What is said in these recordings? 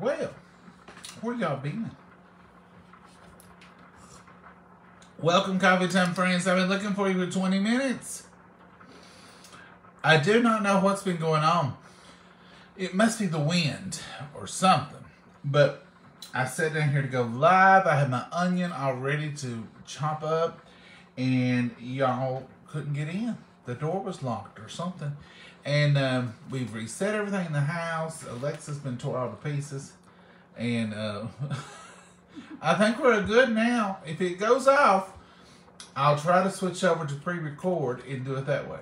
Well, where y'all been? Welcome, Coffee Time friends. I've been looking for you for 20 minutes. I do not know what's been going on. It must be the wind or something. But I sat down here to go live. I had my onion all ready to chop up, and y'all couldn't get in. The door was locked or something. And um, we've reset everything in the house. Alexa's been tore all to pieces. And uh, I think we're good now. If it goes off, I'll try to switch over to pre-record and do it that way.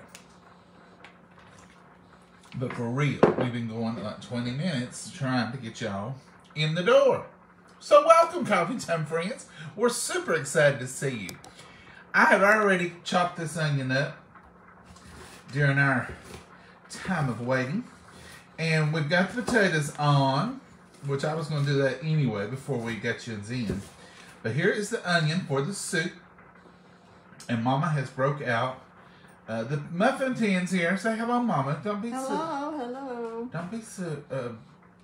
But for real, we've been going like 20 minutes trying to get y'all in the door. So welcome, Coffee Time friends. We're super excited to see you. I have already chopped this onion up during our time of waiting. And we've got the potatoes on, which I was going to do that anyway before we got you in. But here is the onion for the soup. And Mama has broke out uh, the muffin tins here. Say hello, Mama. Don't be hello, so... Hello, Don't be so uh,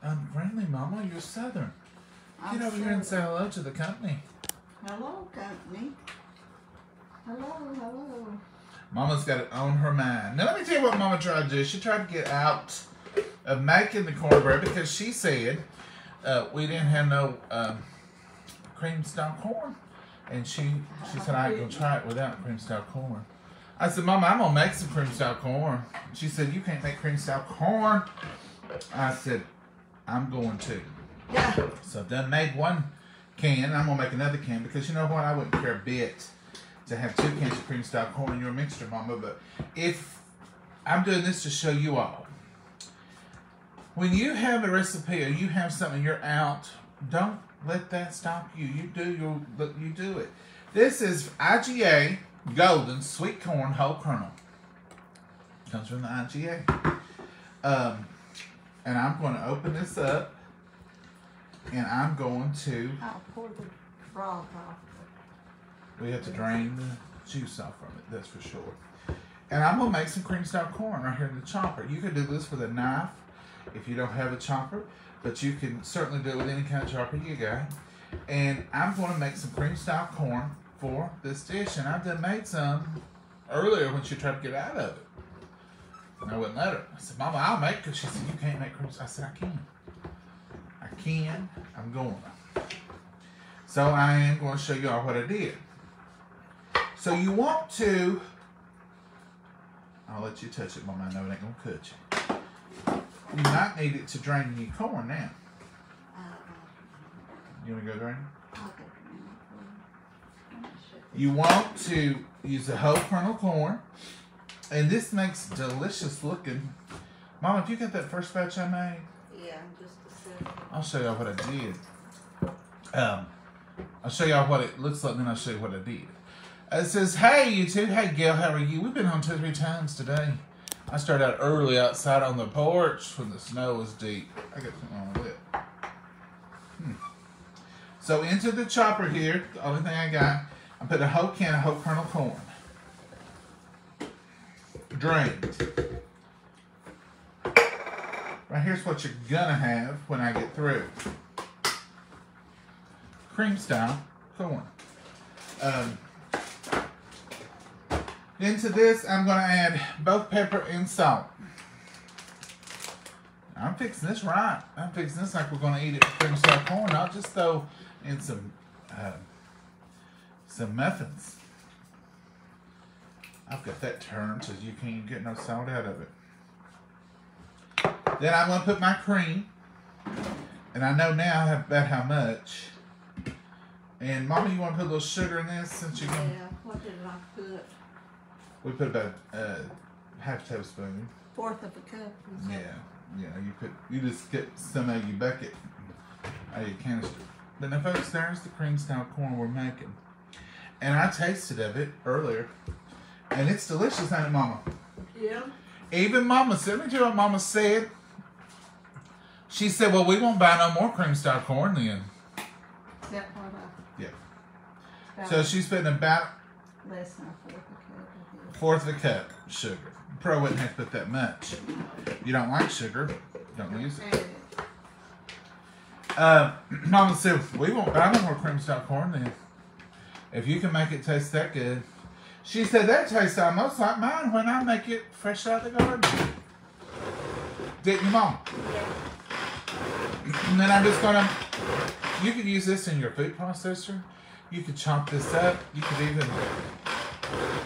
unfriendly, Mama. You're Southern. Get I'm over here and say hello to the company. Hello, company. Hello, hello. Mama's got it on her mind. Now let me tell you what Mama tried to do. She tried to get out of making the cornbread because she said uh, we didn't have no um, cream style corn, and she she said I can try it without cream style corn. I said, Mama, I'm gonna make some cream style corn. She said, You can't make cream style corn. I said, I'm going to. Yeah. So I've done made one can. I'm gonna make another can because you know what? I wouldn't care a bit to have two cans of cream style corn in your mixture, Mama. But if I'm doing this to show you all, when you have a recipe or you have something you're out, don't let that stop you. You do your you do it. This is IGA Golden Sweet Corn Whole Kernel. Comes from the IGA. Um, and I'm going to open this up and I'm going to. I'll pour the broth off. We have to drain the juice off from it, that's for sure. And I'm gonna make some cream style corn right here in the chopper. You can do this with a knife if you don't have a chopper, but you can certainly do it with any kind of chopper you got. And I'm gonna make some cream style corn for this dish, and I've done made some earlier when she tried to get out of it. And I wouldn't let her. I said, Mama, I'll make it. She said, You can't make cream. I said, I can. I can. I'm going. So I am going to show you all what I did. So you want to, I'll let you touch it, Mom, I know it ain't going to cut you. You might need it to drain your corn now. Uh, You want to go drain? I'll get the minute for you. Want to use the whole kernel corn. And this makes delicious looking. Mom, if you got that first batch I made, Yeah, just a second. I'll show y'all what I did. Um, I'll show y'all what it looks like, and then I'll show you what I did. It says, "Hey, you two. Hey, Gail, how are you? We've been home two or three times today. I started out early outside on the porch when the snow was deep. I got something on my lip. Hmm. So into the chopper here, the only thing I got, I put a whole can of whole kernel corn, drained. Right here's what you're gonna have when I get through. Cream style corn. Um, into this, I'm gonna add both pepper and salt. I'm fixing this right. I'm fixing this like we're gonna eat it with cream style corn. I'll just throw in some uh, some muffins. I've got that turned so you can't get no salt out of it. Then I'm gonna put my cream, and I know now I have about how much. And Mama, you want to put a little sugar in this since you're gonna. Yeah, what did I put? We put about uh, half tablespoon. Fourth of a cup. Yeah, yeah. You put you just get some out of your bucket, out of your canister. But now, folks, there's the cream style corn we're making, and I tasted of it earlier, and it's delicious, ain't it, Mama? Yeah. Even Mama said. Let me tell you what Mama said. She said, "Well, we won't buy no more cream style corn then." That what I? Yeah. So she's putting about less than a fourth of a cup. I fourth of a cup sugar. Probably wouldn't have to put that much. You don't like sugar. don't use it. Uh, Mama said, we won't buy no more cream stout corn then. If you can make it taste that good. She said, that tastes almost like mine when I make it fresh out of the garden. Didn't you, Mom? And then I'm just gonna, you could use this in your food processor. You could chop this up. You could even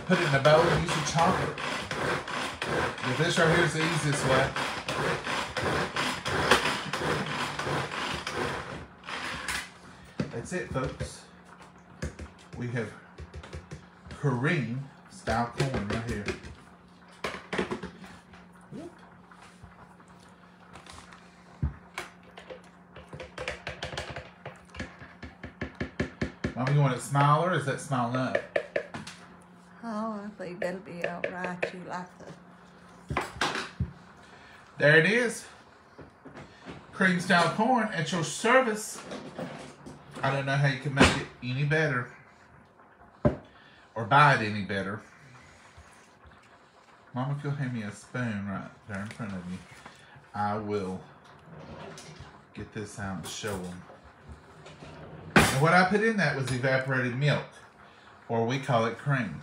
put it in a bowl and use a chopper. But this right here is the easiest way. That's it, folks. We have cream style corn right here. Mom, you want it smaller? Or is that small enough? Oh, I think that'll be all right. You like the There it is. Cream style corn at your service. I don't know how you can make it any better or buy it any better. Mama, if you'll hand me a spoon right there in front of you, I will get this out and show them. And what I put in that was evaporated milk, or we call it cream.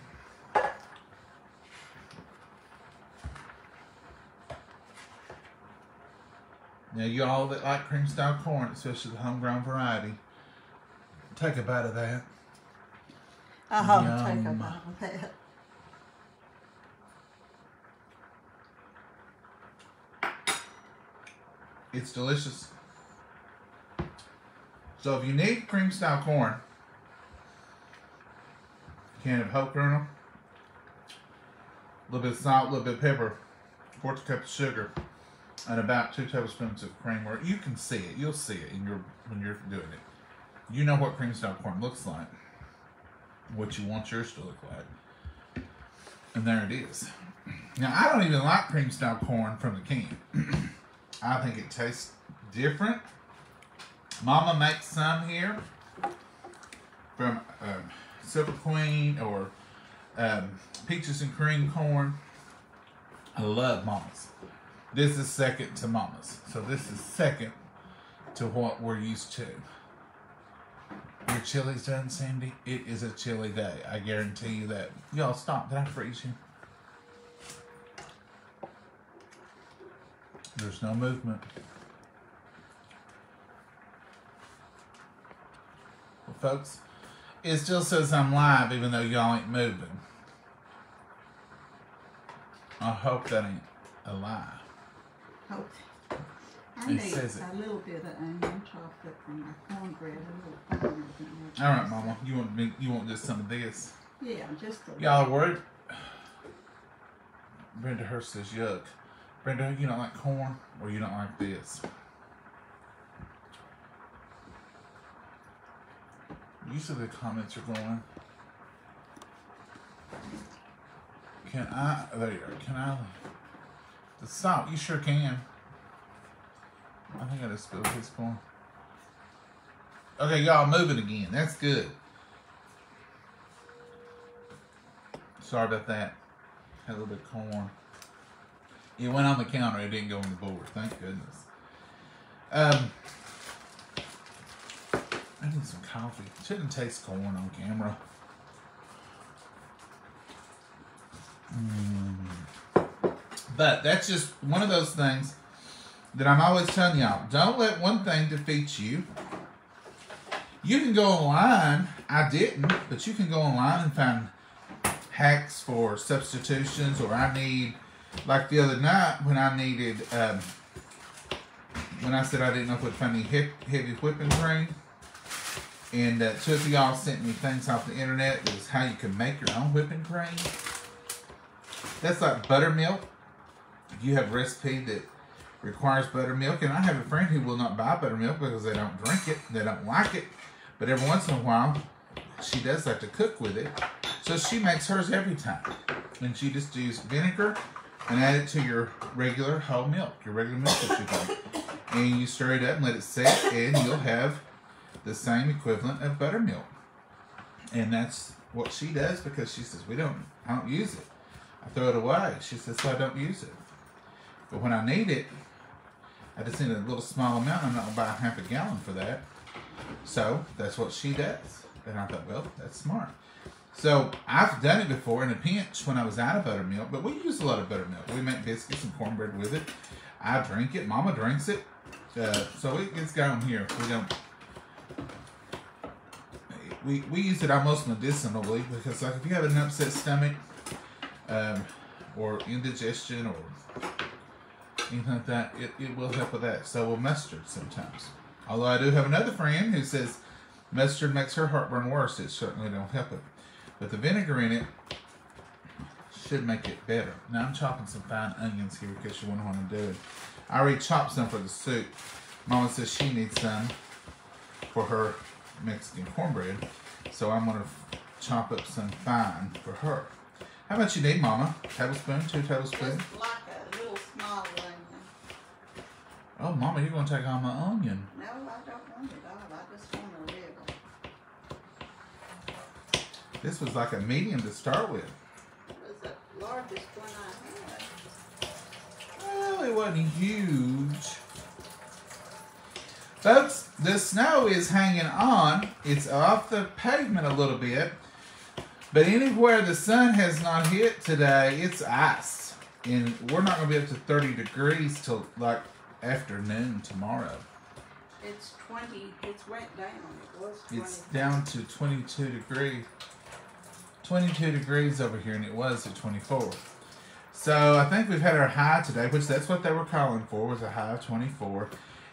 Now, you all that like cream style corn, especially the homegrown variety, take a bite of that. I'll take a Yum. bite of that. It's delicious. So if you need cream style corn, can of whole kernel, a little bit of salt, a little bit of pepper, quarter cup of sugar, and about two tablespoons of cream. Or you can see it. You'll see it in your when you're doing it. You know what cream style corn looks like. What you want yours to look like. And there it is. Now I don't even like cream style corn from the can. I think it tastes different. Mama makes some here from um, Silver Queen or um, Peaches and Cream Corn. I love Mama's. This is second to Mama's. So this is second to what we're used to. Your chili's done, Sandy? It is a chilly day. I guarantee you that. Y'all stop. Did I freeze you? There's no movement. Well, folks, it still says I'm live even though y'all ain't moving. I hope that ain't a lie. Okay. I need says it. a little bit of onion chopped up my cornbread, a little finer than that. All right, Mama, you want me? You want just some of this? Yeah, just a Y'all are worried? Brenda Hurst says yuck. Brenda, you don't like corn or you don't like this? You Usually the comments are going. Can I? There you are. Can I? The salt, you sure can. I think I just spilled his corn. Okay, y'all moving again. That's good. Sorry about that. Had a little bit of corn. It went on the counter. It didn't go on the board. Thank goodness. Um, I need some coffee. Shouldn't taste corn on camera. Mm. But that's just one of those things that I'm always telling y'all. Don't let one thing defeat you. You can go online. I didn't, but you can go online and find hacks for substitutions, or I need, like the other night when I needed, um, when I said I didn't know find any hip, heavy whipping cream, and uh, two of y'all sent me things off the internet that was how you can make your own whipping cream. That's like buttermilk. You have recipe that requires buttermilk, and I have a friend who will not buy buttermilk because they don't drink it, they don't like it, but every once in a while, she does like to cook with it. So she makes hers every time. And she just uses vinegar and add it to your regular whole milk, your regular milk that you make. And you stir it up and let it set, and you'll have the same equivalent of buttermilk. And that's what she does because she says, We don't, I don't use it. I throw it away. She says, So I don't use it. But when I need it, I just need a little small amount. I'm not gonna buy half a gallon for that. So that's what she does. And I thought, well, that's smart. So I've done it before in a pinch when I was out of buttermilk, but we use a lot of buttermilk. We make biscuits and cornbread with it. I drink it. Mama drinks it. Uh, so it gets going here. We don't. We, we use it almost medicinally because like if you have an upset stomach, um, or indigestion or anything like that, it, it will help with that. So will mustard sometimes. Although I do have another friend who says mustard makes her heartburn worse. It certainly don't help it. But the vinegar in it should make it better. Now I'm chopping some fine onions here because you wouldn't want to do it. I already chopped some for the soup. Mama says she needs some for her Mexican cornbread. So I'm gonna chop up some fine for her. How much you need, Mama? Tablespoon, two tablespoons. Just like a little small. Oh, Mama, you're gonna take all my onion. No, I don't want it all. I just want a little. This was like a medium to start with. It was the largest one I had. Well, it wasn't huge. Folks, the snow is hanging on. It's off the pavement a little bit. But anywhere the sun has not hit today, it's ice. And we're not going to be up to 30 degrees till like afternoon tomorrow. It's twenty, it's went down. It was twenty. It's down to 22 degrees. 22 degrees over here, and it was at 24. So I think we've had our high today, which that's what they were calling for, was a high of 24.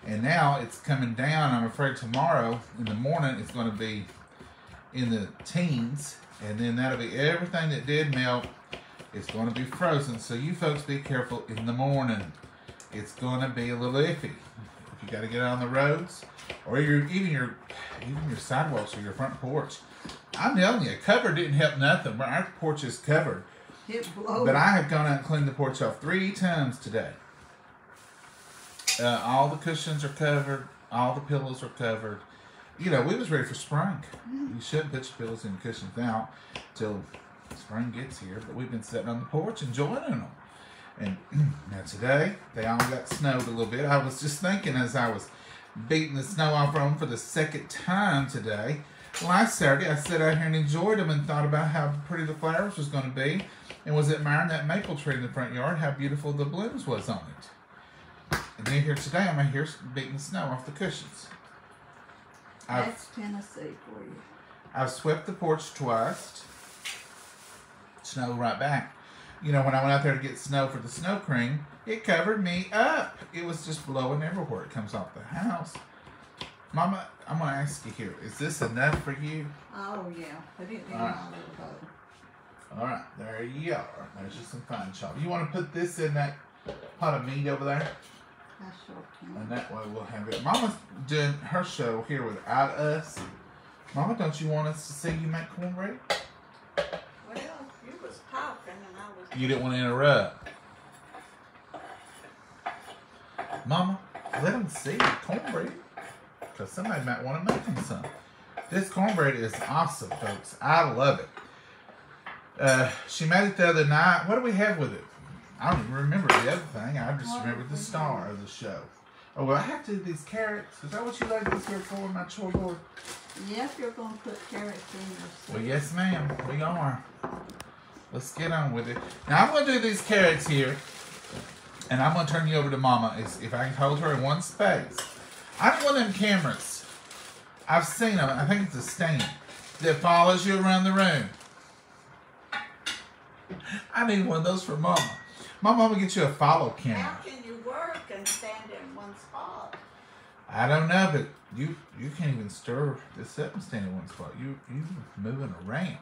And now it's coming down. I'm afraid tomorrow in the morning it's going to be in the teens, and then that'll be everything that did melt. It's going to be frozen. So you folks be careful in the morning. It's going to be a little iffy. If you got to get on the roads, or your even your even your sidewalks or your front porch. I'm telling you, cover didn't help nothing. Our porch is covered. It blew. But I have gone out and cleaned the porch off three times today. Uh, all the cushions are covered. All the pillows are covered. You know, we was ready for spring. You shouldn't put your pillows and cushions out till spring gets here. But we've been sitting on the porch enjoying them. And now today, they all got snowed a little bit. I was just thinking as I was beating the snow off of them for the second time today. Last Saturday, I sat out here and enjoyed them and thought about how pretty the flowers was going to be, and was admiring that maple tree in the front yard, how beautiful the blooms was on it. And then here today, I'm out here beating the snow off the cushions. I've, That's Tennessee for you. I've swept the porch twice. Snow right back. You know, when I went out there to get snow for the snow cream, it covered me up. It was just blowing everywhere. It comes off the house. Mama, I'm gonna ask you here: Is this enough for you? Oh, yeah. It in All right. All right, there you are. There's just some fine chop. You want to put this in that pot of meat over there, I sure can. and that way we'll have it. Mama's doing her show here without us. Mama, don't you want us to see you make cornbread? Well, you was talking and I was. You didn't want to interrupt. Mama, let them see the cornbread. Because somebody might want to make them some. This cornbread is awesome, folks. I love it. Uh, she made it the other night. What do we have with it? I don't even remember the other thing. I just remember the star of the show. Oh, well, I have to do these carrots. Is that what you like this here for, my chore board? Yep, you're gonna put carrots in your Well, yes, ma'am. We are. Let's get on with it. Now, I'm going to do these carrots here, and I'm going to turn you over to Mama if I can hold her in one space. I'm one of them cameras. I've seen them. I think it's a stand that follows you around the room. I need one of those for Mama. My Mama, I'm going to get you a follow camera. How can you work and stand in one spot? I don't know, but you you can't even stir this up and stand in one spot. You you moving around.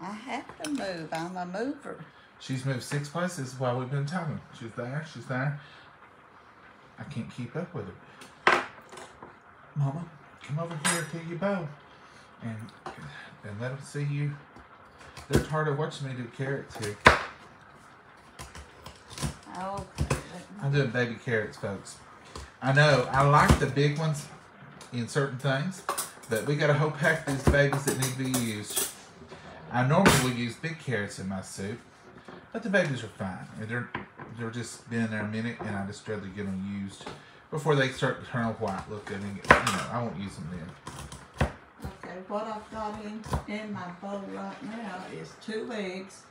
I have to move. I'm a mover. She's moved six places while we've been talking. She's there, she's there. I can't keep up with her. Mama, come over here to your bow and and let them see you. They're tired of watching me do carrots here. Okay. I'm doing baby carrots, folks. I know I like the big ones in certain things, but we got a whole pack of these babies that need to be used. I normally use big carrots in my soup, but the babies are fine. They're they're just been there a minute, and I just rather get them used. Before they start to turn white looking. And, you know, I won't use them then. Okay, what I've got in, in my bowl right now is two eggs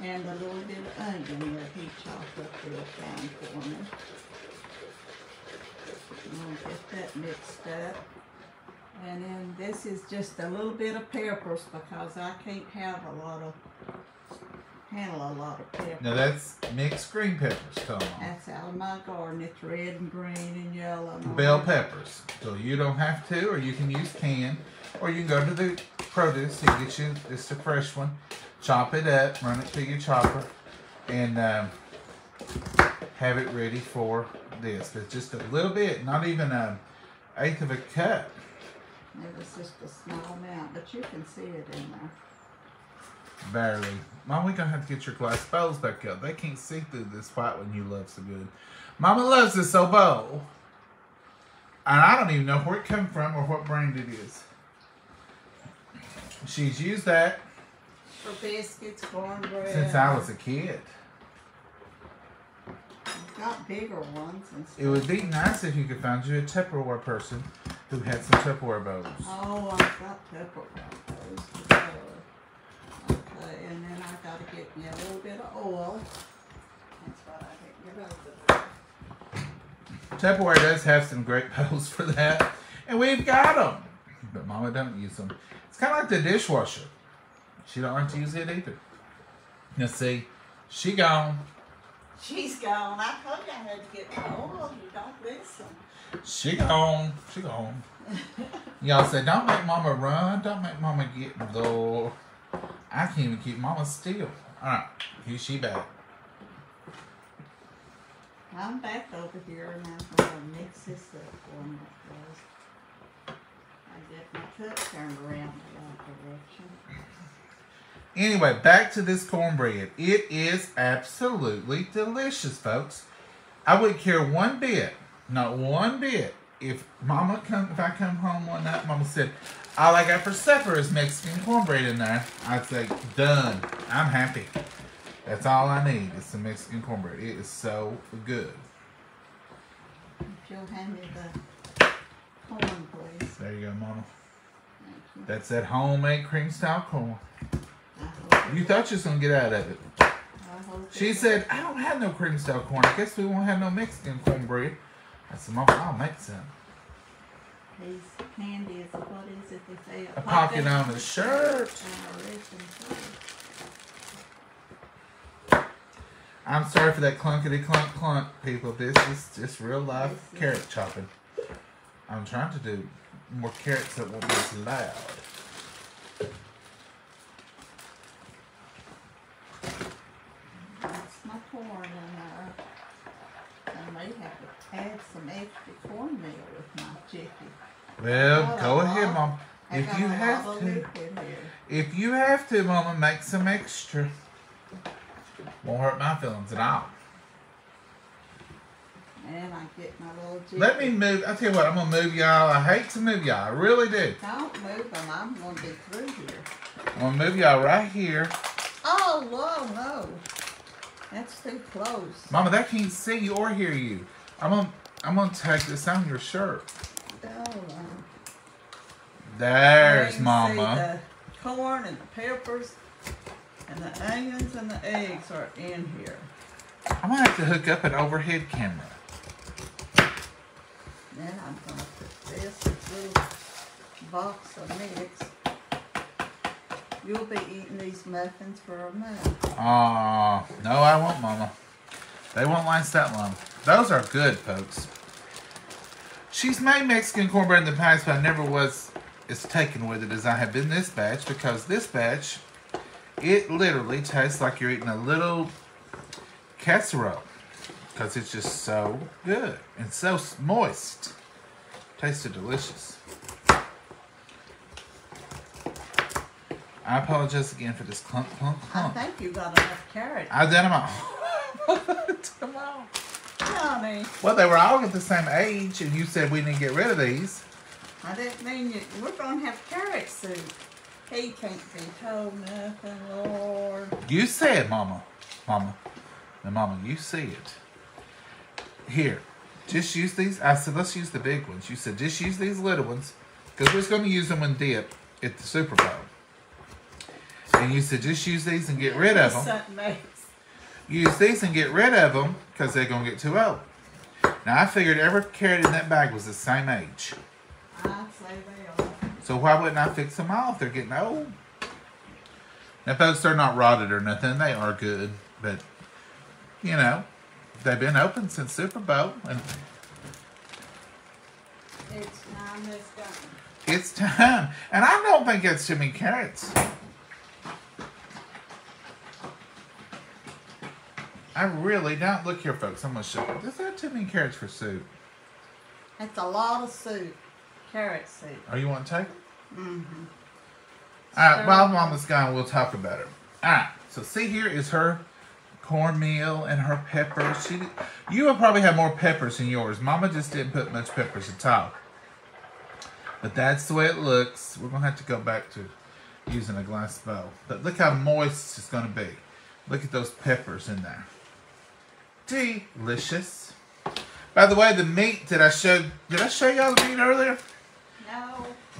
and a little bit of onion that he chopped up real fine for me. I'm gonna get that mixed up. And then this is just a little bit of peppers because I can't have a lot of, handle a lot of peppers. Now that's mixed green peppers, come on. That's out of my garden. It's red and green and yellow. and Bell that. peppers. So you don't have to, or you can use canned, or you can go to the produce and get you just a fresh one. Chop it up, run it through your chopper, and um, have it ready for this. But just a little bit, not even a eighth of a cup. It was just a small amount, but you can see it in there. Barely. Mom, We're gonna have to get your glass bowls back up. They can't see through this white one you love so good. Mama loves this old bowl. And I don't even know where it come from or what brand it is. She's used that For biscuits, cornbread. since I was a kid. I've got bigger ones and stuff. It would be nice if you could find you a Tupperware person who had some Tupperware bowls. Oh, I've got Tupperware to. Okay, and then I gotta get me a little bit of oil. That's what I get. Tupperware does have some great bowls for that, and we've got them. But Mama don't use them. It's kind of like the dishwasher. She don't like to use it either. Now see, she gone. She's gone. I told you I had to get my oil. You don't listen. She gone. She gone. Y'all say, don't make Mama run. Don't make Mama get the. I can't even keep Mama still. All right, here she back. I'm back over here and I'm gonna mix this up for me. because I get my cup turned around the wrong direction. Anyway, back to this cornbread. It is absolutely delicious, folks. I wouldn't care one bit, not one bit, if Mama come if I come home one night, Mama said, all I got for supper is Mexican cornbread in there. I'd say, done. I'm happy. That's all I need is some Mexican cornbread. It is so good. If you'll hand me the corn, please. There you go, Mama. Thank you. That's that homemade cream style corn. You thought you was gonna get out of it. She said, I don't have no cream style corn. I guess we won't have no Mexican cornbread. I said, Mama, I'll make some. These candies, what is it they say? A pocket on the shirt. Uh, a too. I'm sorry for that clunkety clunk clunk, people. This is just real life carrot chopping. I'm trying to do more carrots that won't be as loud. That's my corn in there. I may have to add some extra cornmeal with my chicken. Well, Got a go ahead, lot- Mom. I If you have to, if you have to, Mama, make some extra. Won't hurt my feelings at all. And I get my little. Let me move. I tell you what, I'm gonna move y'all. I hate to move y'all. I really do. Don't move them. I'm gonna be through here. I'm gonna move y'all right here. Oh, whoa, no. That's too close. Mama, that can't see you or hear you. I'm gonna I'm gonna take this on your shirt. Oh, There's Mama. The corn and the peppers and the onions and the eggs are in here. I'm gonna have to hook up an overhead camera. Then I'm gonna put this little box of mix. You'll be eating these muffins for a month. Aw, no, I won't, Mama. They won't last that long. Those are good, folks. She's made Mexican cornbread in the past, but I never was as taken with it as I have been this batch because this batch, it literally tastes like you're eating a little casserole because it's just so good and so moist. Tasted delicious. I apologize again for this clunk, clunk, I clunk. think you got enough carrots. I done them all. Took 'em all. Well, they were all at the same age, and you said we didn't get rid of these. I didn't mean you. We're gonna have carrot soup. He can't be told nothing, Lord. You said, Mama. Mama. Now, Mama, you see it. Here, just use these. I said, let's use the big ones. You said, just use these little ones because we're just going to use them in dip at the Super Bowl. And you said, just use these and get rid of them. Use these and get rid of them because they're going to get too old. Now, I figured every carrot in that bag was the same age. I'd say they are. So why wouldn't I fix them all if they're getting old? Now, folks, they're not rotted or nothing. They are good, but you know, they've been open since Super Bowl, and It's time it's done. it's time. And I don't think it's too many carrots. I really don't. Look here, folks. I'm gonna show you. There's not too many carrots for soup. It's a lot of soup. Carrot soup. Are you want to take? Mm-hmm. All right, while Mama's gone, we'll talk about her. All right, so see here is her cornmeal and her peppers. She, you will probably have more peppers than yours. Mama just didn't put much peppers at all. But that's the way it looks. We're gonna have to go back to using a glass bowl. But look how moist it's gonna be. Look at those peppers in there. Delicious. By the way, the meat that I showed, did I show y'all the meat earlier?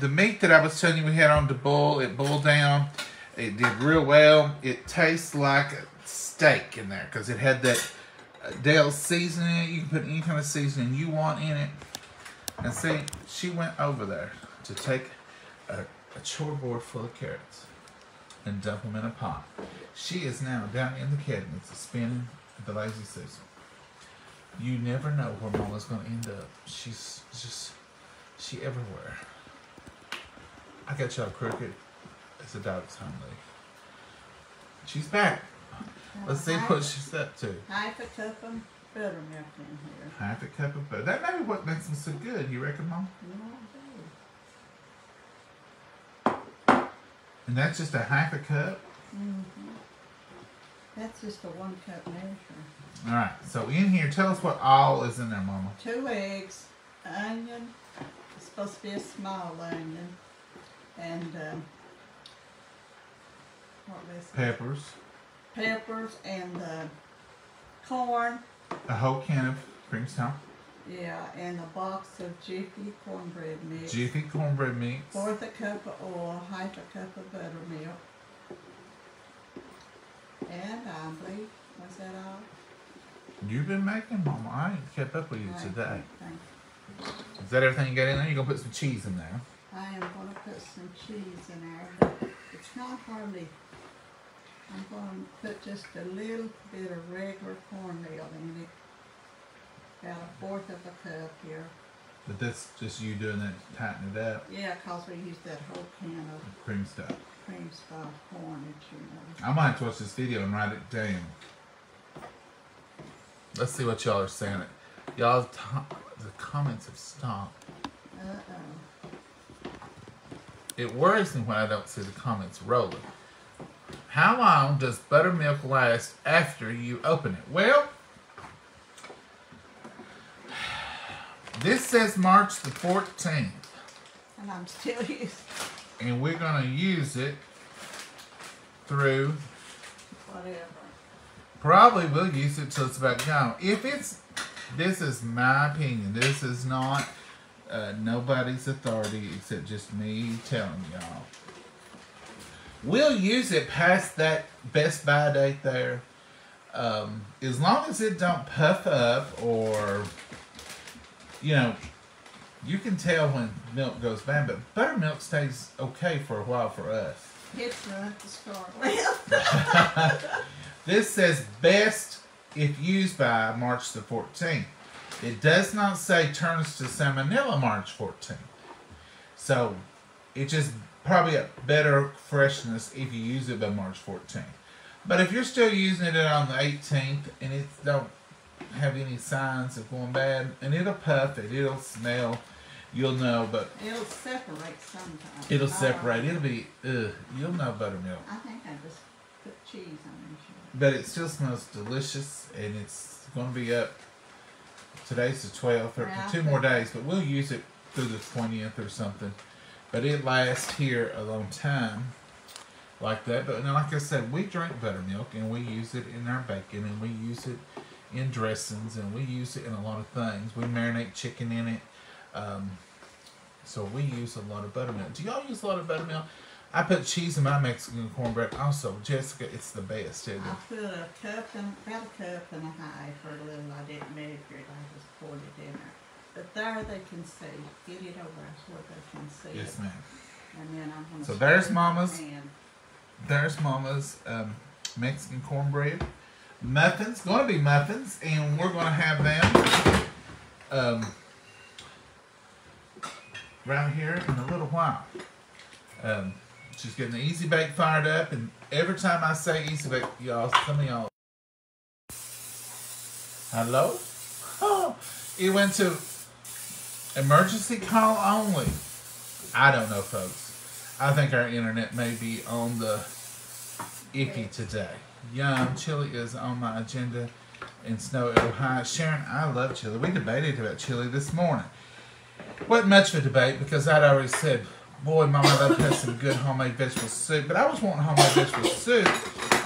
The meat that I was telling you we had on the boil, it boiled down. It did real well. It tastes like a steak in there because it had that uh, Dale seasoning. You can put any kind of seasoning you want in it. And see, she went over there to take a, a chore board full of carrots and dump them in a pot. She is now down in the cabinets spinning the lazy Susan. You never know where Mama's going to end up. She's just, she everywhere. I got y'all crooked as a dog's hungry. She's back. Let's see what she's up to. Half a cup of buttermilk in here. Half a cup of butter. That may be what makes them so good. You reckon, Mom? No, And that's just a half a cup. Mm-hmm. That's just a one cup measure. All right. So in here, tell us what all is in there, Mama. Two eggs, onion. It's supposed to be a small onion, and um, what was? Peppers, peppers and uh, corn. a whole can of cream sauce, Yeah, and a box of Jiffy cornbread mix. Jiffy cornbread mix, Fourth a cup of oil, half a cup of buttermilk. And I believe, was that all? You've been making, Mama. I ain't kept up with you Thank today. you. Is that everything you got in there? You're gonna put some cheese in there. I am gonna put some cheese in there, but it's not hardly. I'm gonna put just a little bit of regular cornmeal in it. About a fourth of a cup here. But that's just you doing that, to tighten it up. Yeah, 'cause we used that whole can of Cream stuff. cream stuff, corn you know. I might to watch this video and write it down. Let's see what y'all are saying. Y'all, the comments have stopped. Uh-oh. It worries me when I don't see the comments rolling. How long does buttermilk last after you open it? Well, this says March the 14th, And I'm still using and we're going to use it through whatever. Probably we'll use it till it's about gone. If it's, this is my opinion. This is not uh, nobody's authority except just me telling y'all. We'll use it past that Best By date there, um, as long as it don't puff up or, you know, you can tell when milk goes bad. But buttermilk stays okay for a while for us. It's rough to start with. This says best if used by March the 14th. It does not say turns to salmonella March 14th. So it just probably a better freshness if you use it by March 14th. But if you're still using it on the 18th and it don't have any signs of going bad, and it'll puff it, it'll smell, you'll know. But It'll separate sometimes. it'll I separate. It'll be ugh. You'll know buttermilk. I think I just put cheese on it. But it still smells delicious, and it's going to be up. Today's the 12th, or Yeah, two more days, but we'll use it through the 20th or something. But it lasts here a long time, like that. But now, like I said, we drink buttermilk, and we use it in our bacon, and we use it in dressings, and we use it in a lot of things. We marinate chicken in it. Um, so we use a lot of buttermilk. Do y'all use a lot of buttermilk? I put cheese in my Mexican cornbread. Also, Jessica, it's the best, isn't I put a cup and, about a cup and a half for a little, I didn't measure it, I just poured it in there. But there they can see, get it over so they can see Yes, ma'am. And then I'm gonna. So there's it in my Mama's. There's Mama's um, Mexican cornbread. Muffins, going to be muffins, and we're going to have them um, right here in a little while. Um, just getting the Easy Bake fired up, and every time I say Easy Bake, y'all, some of y'all. Hello? Oh, it went to emergency call only. I don't know, folks. I think our internet may be on the icky today. Yum, chili is on my agenda in Snow, Ohio. Sharon, I love chili. We debated about chili this morning. Wasn't much of a debate because I'd already said, boy, Mama, I'd love to some good homemade vegetable soup. But I was wanting homemade vegetable soup.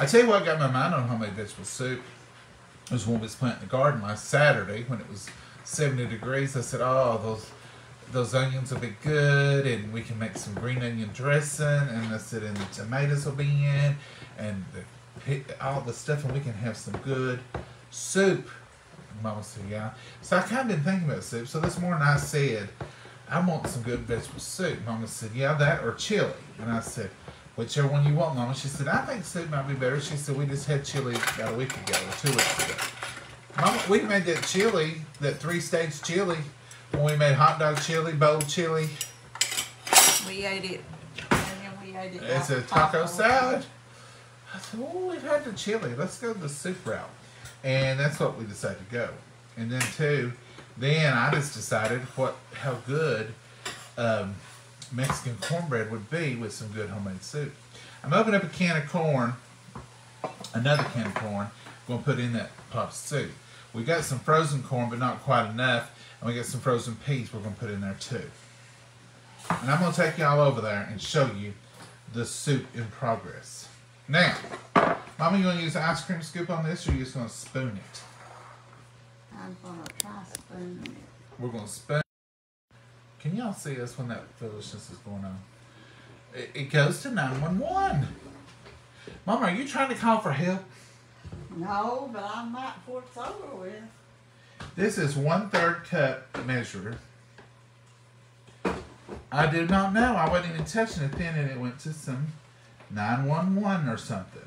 I tell you what got my mind on homemade vegetable soup. It was when we was planting the garden last Saturday when it was 70 degrees. I said, oh, those those onions will be good and we can make some green onion dressing and I said and the tomatoes will be in and the, all the stuff and we can have some good soup. Mama said, yeah. So I kind of been thinking about soup. So this morning I said, I want some good vegetable soup. Mama said, yeah, that or chili. And I said, whichever one you want, Mama. She said, I think soup might be better. She said, we just had chili about a week ago or two weeks ago. Mama, we made that chili, that three-stage chili, when we made hot dog chili, bowl chili. We ate it, and then we ate it. It's a taco salad. I said, oh, we've had the chili. Let's go the soup route. And that's what we decided to go. And then too, then I just decided what how good um, Mexican cornbread would be with some good homemade soup. I'm opening up a can of corn, another can of corn. Going to put in that pot of soup. We got some frozen corn, but not quite enough. And we got some frozen peas we're going to put in there too. And I'm going to take y'all over there and show you the soup in progress. Now, Mama, you want to use an ice cream scoop on this or you just going to spoon it? I'm gonna try spooning it. We're going to spoon Can y'all see us when that foolishness is going on? It, it goes to 911. Mama, are you trying to call for help? No, but I might before it's over with. This is one third cup measure. I did not know. I wasn't even touching it then, and it went to some 911 or something.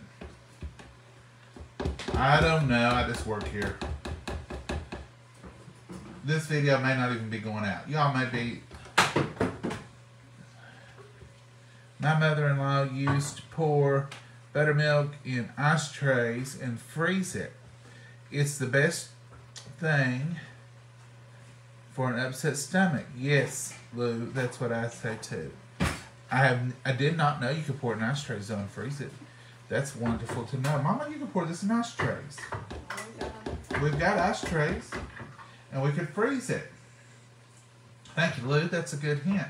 I don't know. I just work here. This video may not even be going out. Y'all may be. My mother in law used to pour buttermilk in ice trays and freeze it. It's the best thing for an upset stomach. Yes, Lou, that's what I say too. I have I did not know you could pour it in ice trays though and freeze it. That's wonderful to know. Mama, you can pour this in ice trays. We've got ice trays and we could freeze it. Thank you, Lou. That's a good hint.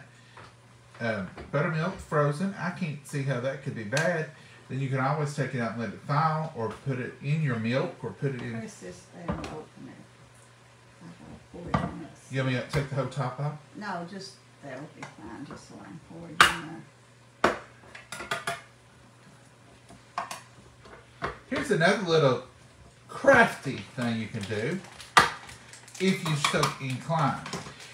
Um, buttermilk frozen. I can't see how that could be bad. Then you can always take it out and let it thaw, or put it in your milk, or put it in. Press this thing and open it. I gotta in this. You want me to take the whole top off? No, just, that'll be fine, just so I can pour it in there. Here's another little crafty thing you can do if you're so inclined.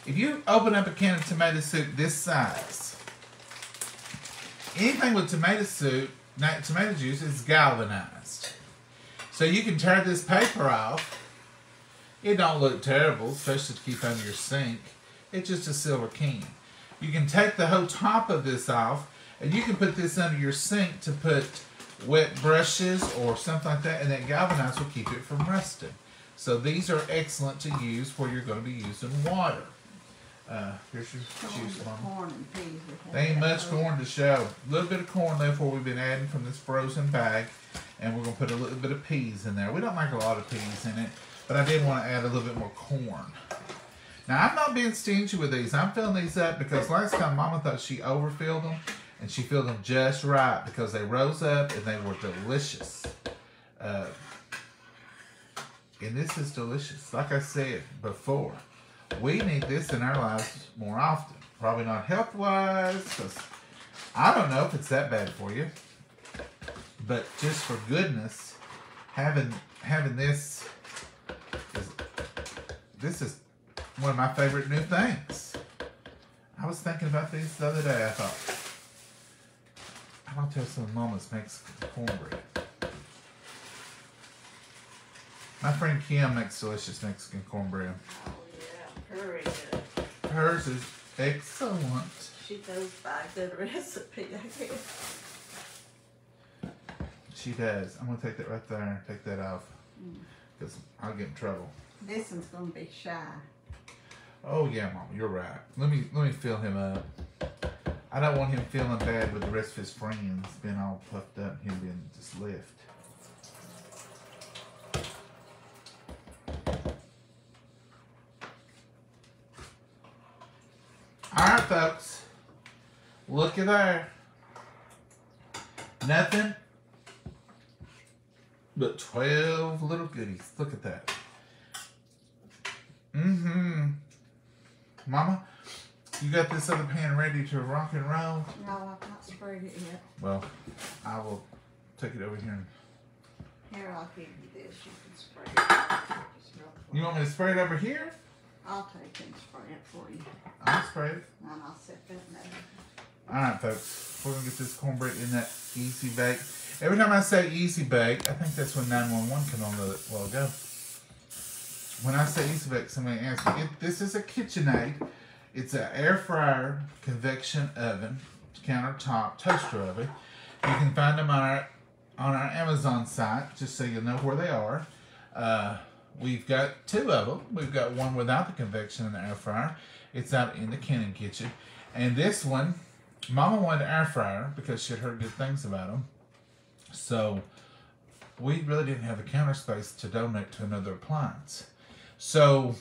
If you open up a can of tomato soup this size, anything with tomato soup, tomato juice, is galvanized. So you can tear this paper off. It don't look terrible, especially to keep under your sink. It's just a silver can. You can take the whole top of this off, and you can put this under your sink to put wet brushes or something like that, and that galvanized will keep it from rusting. So these are excellent to use where you're going to be using water. Uh, here's your juice, Mama. corn and peas. we have There ain't much corn to show. A little bit of corn left where we've been adding from this frozen bag. And we're going to put a little bit of peas in there. We don't like a lot of peas in it, but I did want to add a little bit more corn. Now, I'm not being stingy with these. I'm filling these up because last time Mama thought she overfilled them, and she filled them just right because they rose up and they were delicious. Uh, And this is delicious. Like I said before, we need this in our lives more often. Probably not health wise, because I don't know if it's that bad for you. But just for goodness, having having this is this is one of my favorite new things. I was thinking about these the other day. I thought, I'm gonna tell some mama's makes cornbread. My friend Kim makes delicious Mexican cornbread. Oh, yeah, very good. Hers is excellent. She goes by a good recipe, I guess. She does. I'm gonna take that right there and take that off Mm. because I'll get in trouble. This one's gonna be shy. Oh yeah, mom, you're right. Let me let me fill him up. I don't want him feeling bad with the rest of his friends being all puffed up and him being just left. All right, folks. Look at there. Nothing but 12 little goodies. Look at that. Mm-hmm. Mama, you got this other pan ready to rock and roll? No, I've not sprayed it yet. Well, I will take it over here. And, Here, I'll give you this. You can spray it. Just real quick. you want me to spray it over here? I'll take and spray it for you. I'll spray it. And I'll set that in there. All right, folks. We're gonna get this cornbread in that easy bake. Every time I say easy bake, I think that's when 911 came on while ago. When I say easy bake, somebody asks me, it, this is a KitchenAid. It's an air fryer, convection oven, countertop, toaster oven. You can find them on our on our Amazon site, just so you know where they are. Uh, we've got two of them. We've got one without the convection and the air fryer. It's out in the Kennan kitchen, and this one, Mama wanted an air fryer because she had heard good things about them. So we really didn't have a counter space to donate to another appliance. So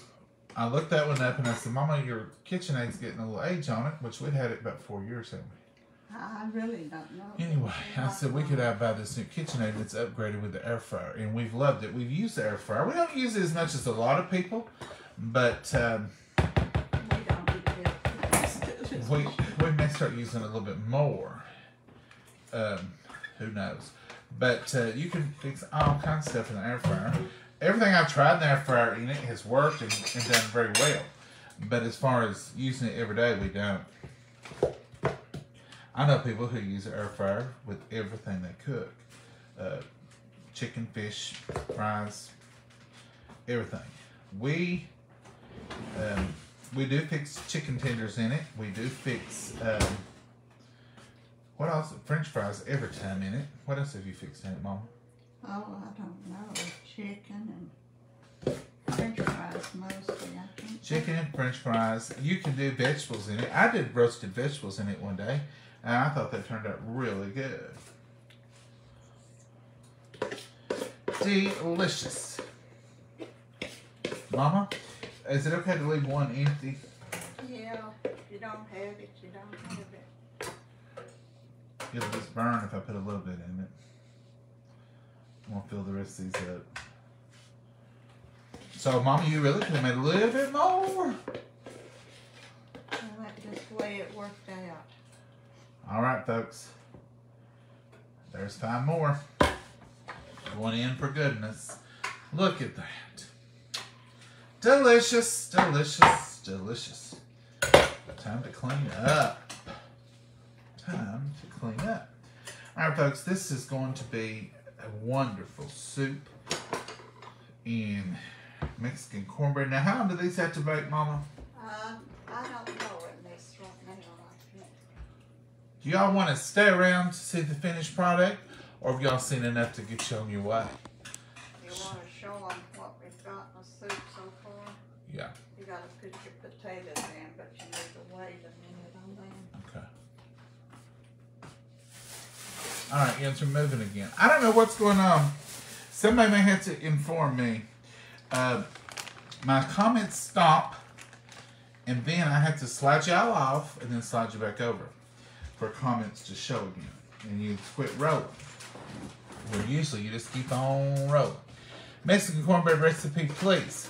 I looked that one up and I said, Mama, your KitchenAid's getting a little age on it, which we'd had it about four years, haven't we? I really don't know. Anyway, I said we could have buy this new KitchenAid that's upgraded with the air fryer, and we've loved it. We've used the air fryer. We don't use it as much as a lot of people, but um, We don't we we may start using it a little bit more. Um, who knows? But uh, you can fix all kinds of stuff in the air fryer. Everything I've tried in the air fryer in it has worked and, and done very well. But as far as using it every day, we don't. I know people who use air fryer with everything they cook uh, chicken, fish, fries, everything. We um, we do fix chicken tenders in it. We do fix um, what else? French fries every time in it. What else have you fixed in it, Mom? Oh, I don't know. Chicken and french fries mostly, I think. Chicken and French fries. You can do vegetables in it. I did roasted vegetables in it one day, and I thought that turned out really good. Delicious. Mama, is it okay to leave one empty? Yeah, if you don't have it, you don't have it. It'll just burn if I put a little bit in it. I'm gonna fill the rest of these up. So, Mama, you really could have made a little bit more. Well, that's just the way it worked out. All right, folks. There's five more. Going in for goodness. Look at that. Delicious, delicious, delicious. Time to clean up. Time to clean up. All right, folks, this is going to be a wonderful soup in Mexican cornbread. Now, how do these have to bake, Mama? Um, I don't know in this right now. I can't. Do y'all want to stay around to see the finished product, or have y'all seen enough to get you on your way? You want to show them what we've got in the soup so far? Yeah. You got to put your potatoes in, but you need to wait a minute on them. Okay. All right, yes, we're moving again. I don't know what's going on. Somebody may have to inform me. Uh, my comments stop, and then I have to slide y'all off and then slide you back over for comments to show again. And you quit rolling. Where usually you just keep on rolling. Mexican cornbread recipe, please.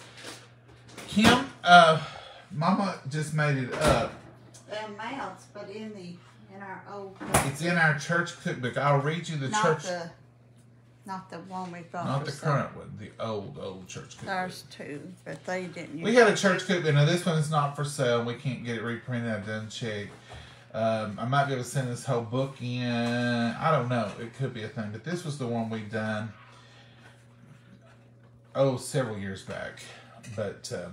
Kim, uh, Mama just made it up. And mouths, but in the in our old It's in our church cookbook. I'll read you the not church, the not the one we thought not the current one, the old, old church cookbook. There's two, but they didn't. We had a church cookbook. Now this one is not for sale. We can't get it reprinted. I done checked. Um, I might be able to send this whole book in. I don't know. It could be a thing, but this was the one we done. Oh, several years back, but uh,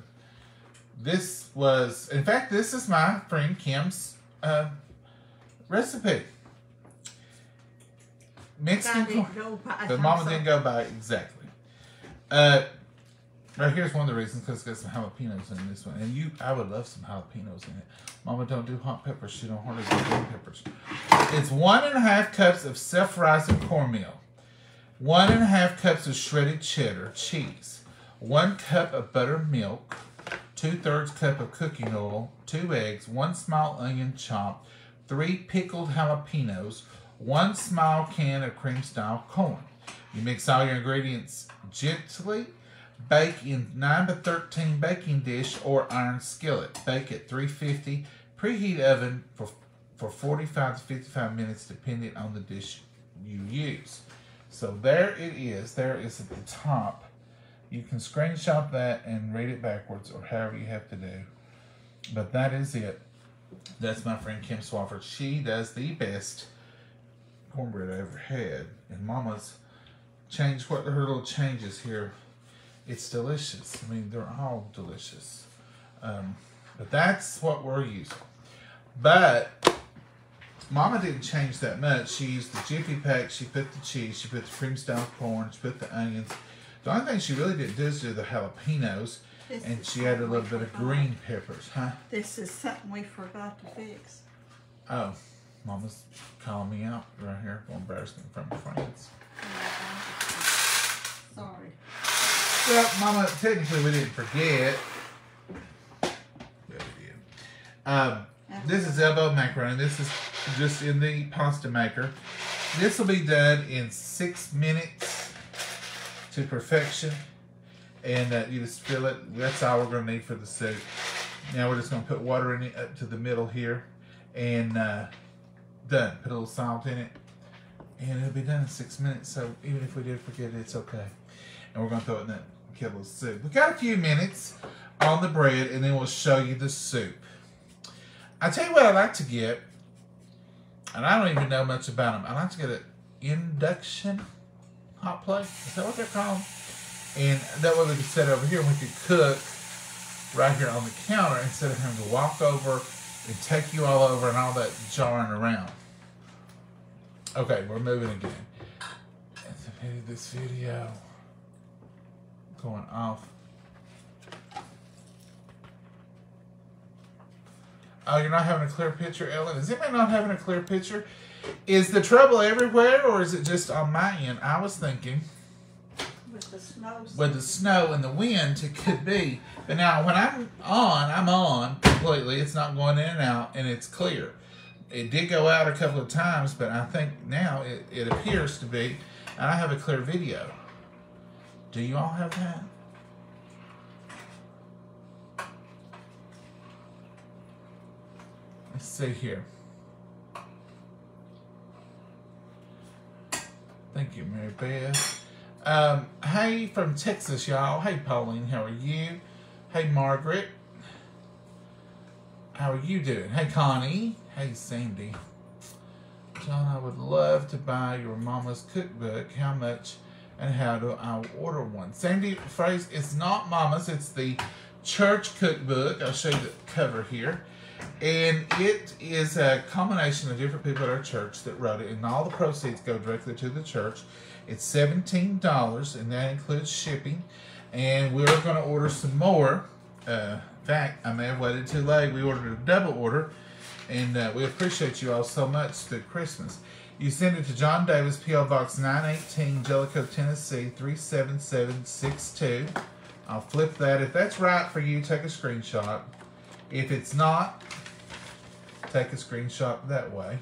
this was. In fact, this is my friend Kim's uh, recipe. Mexican corn. didn't go by The them, mama didn't go by exactly. Uh, right here's one of the reasons because it's got some jalapenos in this one, and you, I would love some jalapenos in it. Mama don't do hot peppers; she don't hardly do green peppers. It's one and a half cups of self-rising cornmeal, one and a half cups of shredded cheddar cheese, one cup of buttermilk, two thirds cup of cooking oil, two eggs, one small onion chopped, three pickled jalapenos, one small can of cream style corn. You mix all your ingredients gently. Bake in 9 to 13 baking dish or iron skillet. Bake at 350. Preheat oven for, for 45 to 55 minutes depending on the dish you use. So there it is. There is at the top. You can screenshot that and read it backwards or however you have to do. But that is it. That's my friend Kim Swafford. She does the best cornbread I ever had. And Mama's changed what her little changes here. It's delicious. I mean, they're all delicious. Um, but that's what we're using. But Mama didn't change that much. She used the Jiffy Pack. She put the cheese. She put the cream style corn. She put the onions. The only thing she really didn't do is do the jalapenos. This And she added a little bit of green peppers, huh? This is something we forgot to fix. Oh, Mama's calling me out right here for embarrassment from friends. Sorry. Well, Mama, technically we didn't forget. Yeah, we did. Um, this is elbow macaroni. This is just in the pasta maker. This will be done in six minutes to perfection. And uh, you just fill it. That's all we're going to need for the soup. Now we're just going to put water in it up to the middle here. And uh, done. Put a little salt in it. And it'll be done in six minutes. So even if we did forget it, it's okay. And we're going to throw it in that of soup. We got a few minutes on the bread, and then we'll show you the soup. I tell you what I like to get, and I don't even know much about them. I like to get an induction hot plate. Is that what they're called? And that way we can sit over here and we can cook right here on the counter instead of having to walk over and take you all over and all that jarring around. Okay, we're moving again. It's a pity this video going off. Oh, you're not having a clear picture, Ellen? Is anybody not having a clear picture? Is the trouble everywhere or is it just on my end? I was thinking With the snow. with the snow and the wind, it could be. But now when I'm on, I'm on completely. It's not going in and out and it's clear. It did go out a couple of times, but I think now it, it appears to be. And I have a clear video. Do you all have that? Let's see here. Thank you, Mary Beth. Um, hey from Texas, y'all. Hey, Pauline, how are you? Hey, Margaret. How are you doing? Hey, Connie. Hey, Sandy. John, I would love to buy your mama's cookbook. How much and how do I order one? Sandy phrase, it's not mama's, it's the church cookbook. I'll show you the cover here. And it is a combination of different people at our church that wrote it, and all the proceeds go directly to the church. It's $17, and that includes shipping. And we're going to order some more. Uh, in fact, I may have waited too late. We ordered a double order, and uh, we appreciate you all so much through Christmas. You send it to John Davis, P.O. Box 918, Jellico, Tennessee 37762. I'll flip that. If that's right for you, take a screenshot. If it's not, take a screenshot that way.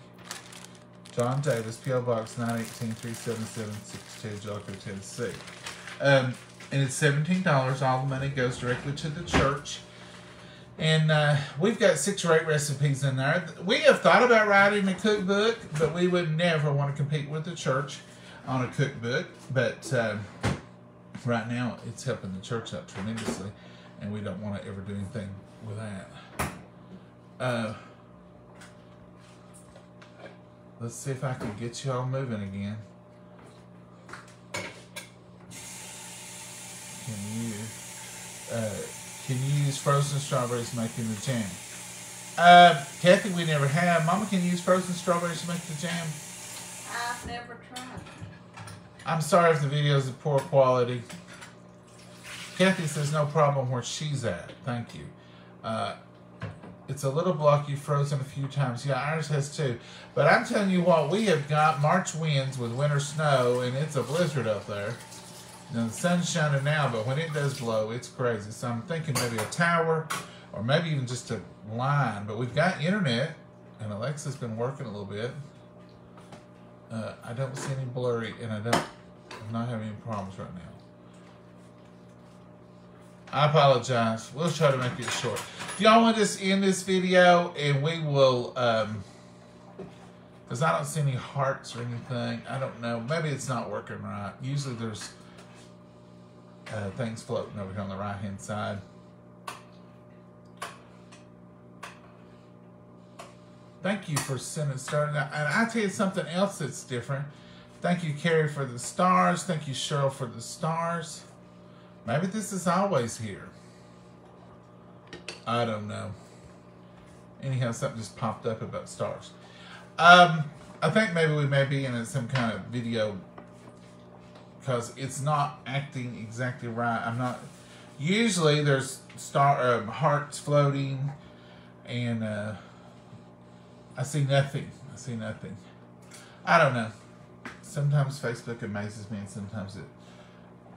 John Davis, P.O. Box 918 37762, Jellico, Tennessee. Um, and it's seventeen dollars. All the money goes directly to the church. And uh, we've got six or eight recipes in there. We have thought about writing a cookbook, but we would never want to compete with the church on a cookbook. But uh, right now, it's helping the church out tremendously, and we don't want to ever do anything with that. Uh, let's see if I can get you all moving again. Can you? Can you use frozen strawberries making the jam? Uh, Kathy, we never have. Mama, can you use frozen strawberries to make the jam? I've never tried. I'm sorry if the video is of poor quality. Kathy says no problem where she's at. Thank you. Uh, it's a little blocky, frozen a few times. Yeah, ours has too. But I'm telling you what, we have got March winds with winter snow, and it's a blizzard up there. Now, the sun's shining now, but when it does blow, it's crazy. So I'm thinking maybe a tower, or maybe even just a line. But we've got internet, and Alexa's been working a little bit. Uh, I don't see any blurry, and I don't. I'm not having any problems right now. I apologize. We'll try to make it short. Do y'all want us in this video, and we will, um, because I don't see any hearts or anything. I don't know. Maybe it's not working right. Usually there's uh, things floating over here on the right hand side. Thank you for sending out. And I tell you something else that's different. Thank you, Carrie, for the stars. Thank you, Cheryl, for the stars. Maybe this is always here. I don't know. Anyhow, something just popped up about stars. Um, I think maybe we may be in some kind of video because it's not acting exactly right. I'm not. Usually there's star uh, hearts floating, and uh, I see nothing. I see nothing. I don't know. Sometimes Facebook amazes me, and sometimes it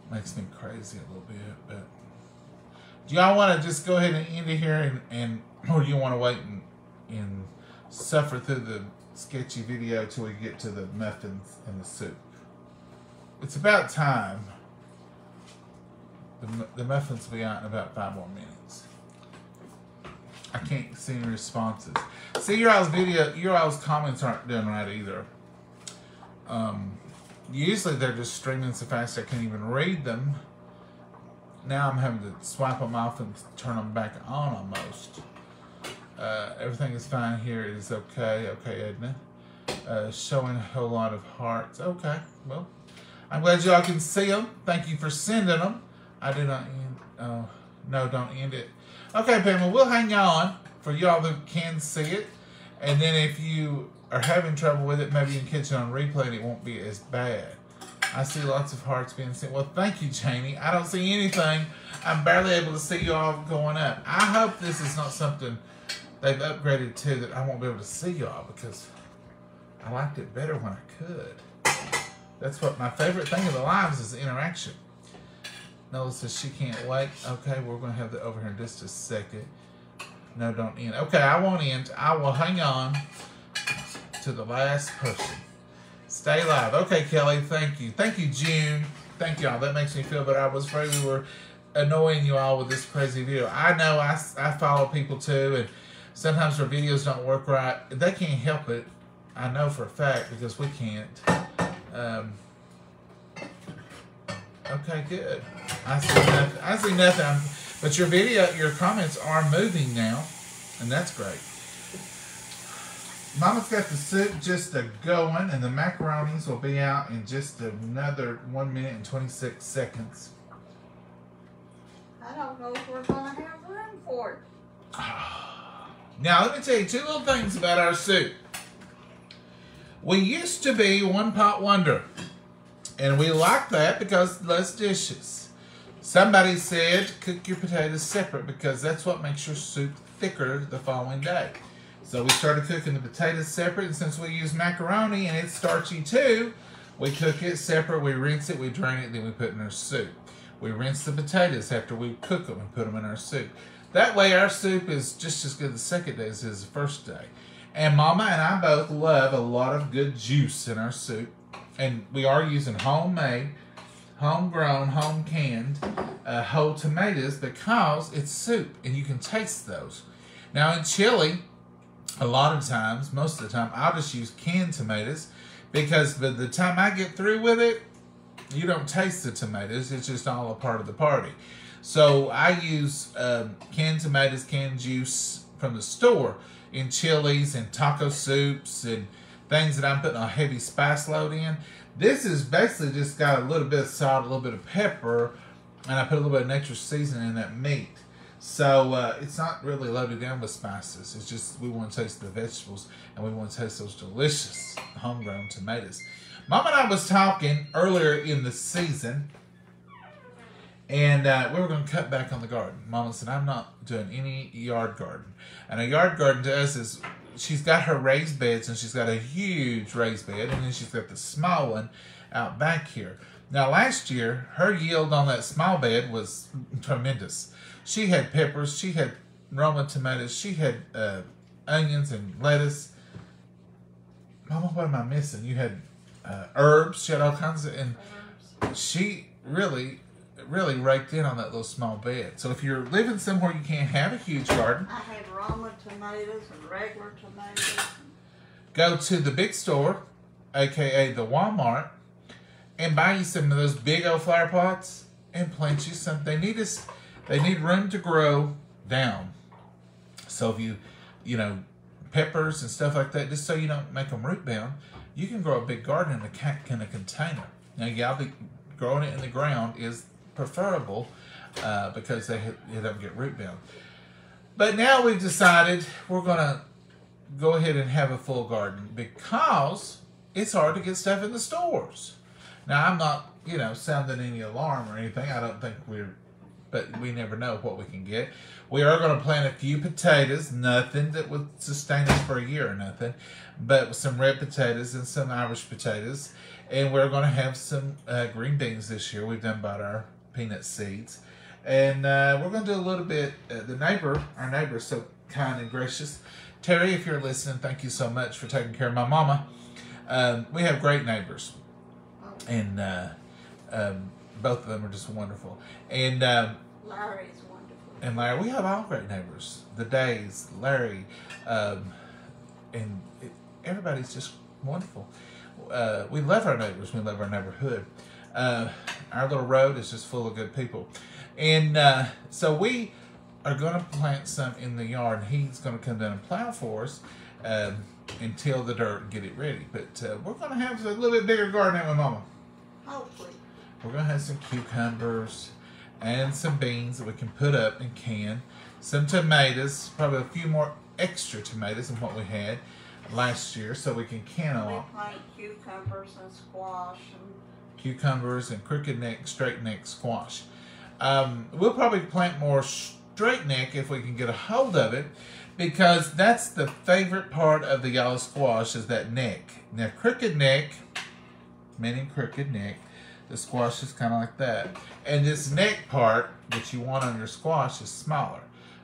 makes me crazy a little bit. But do y'all want to just go ahead and end it here, and, and or do you want to wait and, and suffer through the sketchy video till we get to the muffins and the soup? It's about time. The, the muffins will be out in about five more minutes. I can't see any responses. See, your all's video, your all's comments aren't done right either. Um, usually they're just streaming so fast I can't even read them. Now I'm having to swipe them off and turn them back on almost. Uh, everything is fine here. It is okay. Okay, Edna. Uh, showing a whole lot of hearts. Okay, well, I'm glad y'all can see them. Thank you for sending them. I do not end. Oh, no, don't end it. Okay, Pamela, we'll hang on for y'all that can see it. And then if you are having trouble with it, maybe you can catch it on replay and it won't be as bad. I see lots of hearts being sent. Well, thank you, Janie. I don't see anything. I'm barely able to see you all going up. I hope this is not something they've upgraded to that I won't be able to see y'all because I liked it better when I could. That's what my favorite thing of the lives is the interaction. Nola says she can't wait. Okay, we're going to have that over here in just a second. No, don't end. Okay, I won't end. I will hang on to the last person. Stay live. Okay, Kelly, thank you. Thank you, June. Thank y'all. That makes me feel better. I was afraid we were annoying you all with this crazy video. I know I, I follow people too, and sometimes their videos don't work right. They can't help it. I know for a fact because we can't. Um, okay, good. I see nothing. I see nothing. But your video, your comments are moving now, and that's great. Mama's got the soup just a going, and the macaronis will be out in just another one minute and twenty six seconds. I don't know if we're gonna have room for it. Now, let me tell you two little things about our soup. We used to be one pot wonder, and we like that because less dishes. Somebody said cook your potatoes separate because that's what makes your soup thicker the following day. So we started cooking the potatoes separate, and since we use macaroni and it's starchy too, we cook it separate, we rinse it, we drain it, then we put it in our soup. We rinse the potatoes after we cook them and put them in our soup. That way, our soup is just as good the second day as it is the first day. And Mama and I both love a lot of good juice in our soup. And we are using homemade homegrown, home canned uh, whole tomatoes because it's soup and you can taste those. Now in chili, a lot of times, most of the time, I'll just use canned tomatoes because by the time I get through with it, you don't taste the tomatoes. It's just all a part of the party. So I use um, canned tomatoes, canned juice from the store in chilies and taco soups and things that I'm putting a heavy spice load in. This is basically just got a little bit of salt, a little bit of pepper, and I put a little bit of natural seasoning in that meat. So uh, it's not really loaded down with spices. It's just we want to taste the vegetables and we want to taste those delicious homegrown tomatoes. Mom and I was talking earlier in the season, and uh, we were going to cut back on the garden. Mama said, "I'm not doing any yard garden." And a yard garden to us is she's got her raised beds and she's got a huge raised bed, and then she's got the small one out back here. Now, last year, her yield on that small bed was tremendous. She had peppers, she had Roma tomatoes, she had uh, onions and lettuce. Mama, what am I missing? You had uh, herbs, she had all kinds of, and she really, really raked in on that little small bed. So if you're living somewhere you can't have a huge garden, I had Roma tomatoes and regular tomatoes. go to the big store, aka the Walmart, and buy you some of those big old flower pots and plant you some. They need us. They need room to grow down. So if you, you know, peppers and stuff like that, just so you don't make them root bound, you can grow a big garden in a in a container. Now, yeah, the, growing it in the ground is preferable uh, because they they don't get root bound. But now we've decided we're gonna go ahead and have a full garden because it's hard to get stuff in the stores. Now I'm not, you know, sounding any alarm or anything. I don't think we're, but we never know what we can get. We are going to plant a few potatoes, nothing that would sustain us for a year or nothing, but some red potatoes and some Irish potatoes, and we're going to have some uh, green beans this year. We've done about our peanut seeds, and uh, we're going to do a little bit. Uh, the neighbor, our neighbor, is so kind and gracious. Terry, if you're listening, thank you so much for taking care of my mama. Um, we have great neighbors and uh, um, both of them are just wonderful. And um, is wonderful. and Larry, we have all great neighbors. The Days, Larry, um, and it, everybody's just wonderful. Uh, we love our neighbors. We love our neighborhood. Uh, our little road is just full of good people, and uh, so we are going to plant some in the yard. He's going to come down and plow for us. Um, and till the dirt and get it ready. But uh, we're going to have a little bit bigger garden than my mama. Hopefully. We're gonna have some cucumbers and some beans that we can put up and can. Some tomatoes, probably a few more extra tomatoes than what we had last year, so we can can them We all. plant cucumbers and squash and Cucumbers and crooked neck, straight neck squash. Um, we'll probably plant more straight neck if we can get a hold of it, because that's the favorite part of the yellow squash is that neck. Now, crooked neck, meaning crooked neck, the squash is kind of like that. And this neck part that you want on your squash is smaller.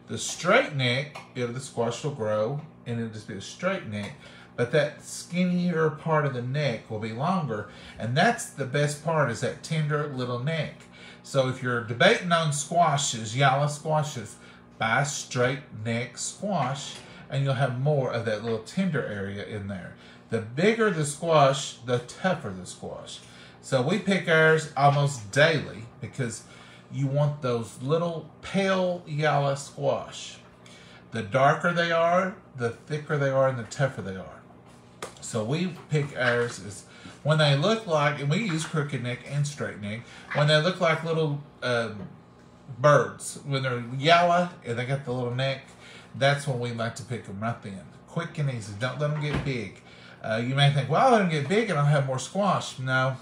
The straight neck, you know, the squash will grow and it'll just be a straight neck. But that skinnier part of the neck will be longer. And that's the best part is that tender little neck. So if you're debating on squashes, yellow squashes, buy straight neck squash and you'll have more of that little tender area in there. The bigger the squash, the tougher the squash. So we pick ours almost daily because you want those little pale yellow squash. The darker they are, the thicker they are and the tougher they are. So we pick ours as when they look like, and we use crooked neck and straight neck, when they look like little um, birds, when they're yellow and they got the little neck, that's when we like to pick them right then. Quick and easy. Don't let them get big. Uh, you may think, well, I'll let them get big and I'll have more squash. No,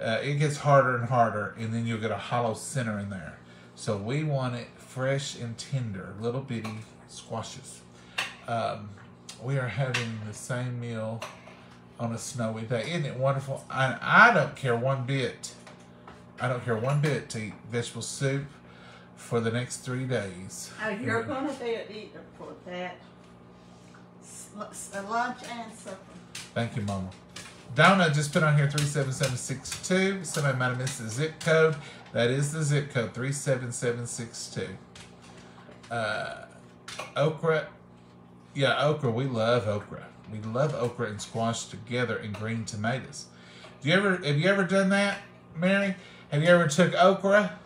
uh, it gets harder and harder, and then you'll get a hollow center in there. So we want it fresh and tender, little bitty squashes. Um, we are having the same meal on a snowy day. Isn't it wonderful? I, I don't care one bit. I don't care one bit to eat vegetable soup for the next three days. Oh, you're gonna be at eater for that. S- Lunch and supper. Thank you, Mama. Donna just put on here 37762. Somebody might have missed the zip code. That is the zip code 37762. Uh, okra. Yeah, okra. We love okra. We love okra and squash together and green tomatoes. Do you ever have you ever done that, Mary? Have you ever took okra,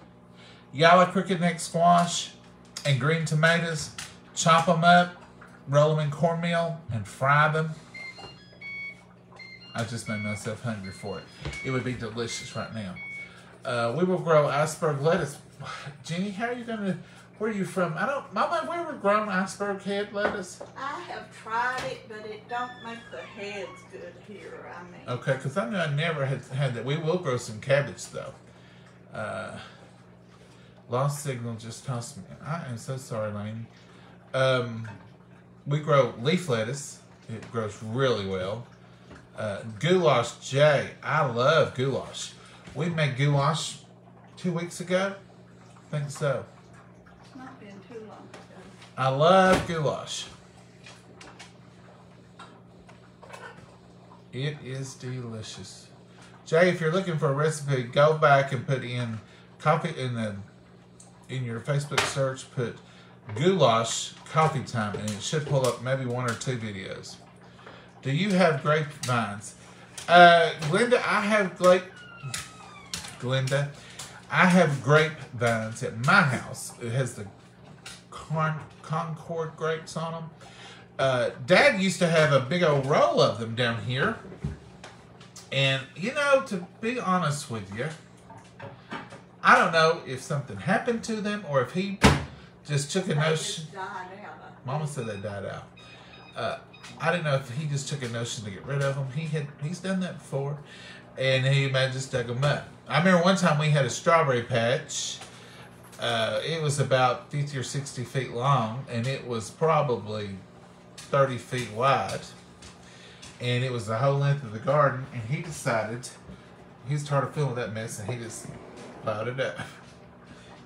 yellow crooked neck squash, and green tomatoes, chop them up, roll them in cornmeal, and fry them? I just made myself hungry for it. It would be delicious right now. Uh, we will grow iceberg lettuce. Jenny, how are you gonna? Where are you from? I don't. Mama, have we ever grown iceberg head lettuce? I have tried it, but it don't make the heads good here. I mean, Okay, because I know I never had had that. We will grow some cabbage though. Uh, lost signal just tossed me. I am so sorry, Laney. Um, we grow leaf lettuce. It grows really well. Uh, goulash J. I love goulash. We made goulash two weeks ago. I think so. it's not been too long ago. I love goulash. It is delicious. Jay, if you're looking for a recipe, go back and put in coffee in the in your Facebook search, put goulash coffee time, and it should pull up maybe one or two videos. Do you have grapevines? Uh, Glenda, I have grape. Glenda, I have grapevines at my house. It has the Con- Concord grapes on them. Uh, Dad used to have a big old roll of them down here. And, you know, to be honest with you, I don't know if something happened to them or if he just took a notion. Mama said they died out. Uh, I didn't know if he just took a notion to get rid of them. He had he's done that before, and he might just dug them up. I remember one time we had a strawberry patch. Uh, it was about fifty or sixty feet long, and it was probably thirty feet wide, and it was the whole length of the garden. And he decided he started feeling that mess, and he just plowed it up.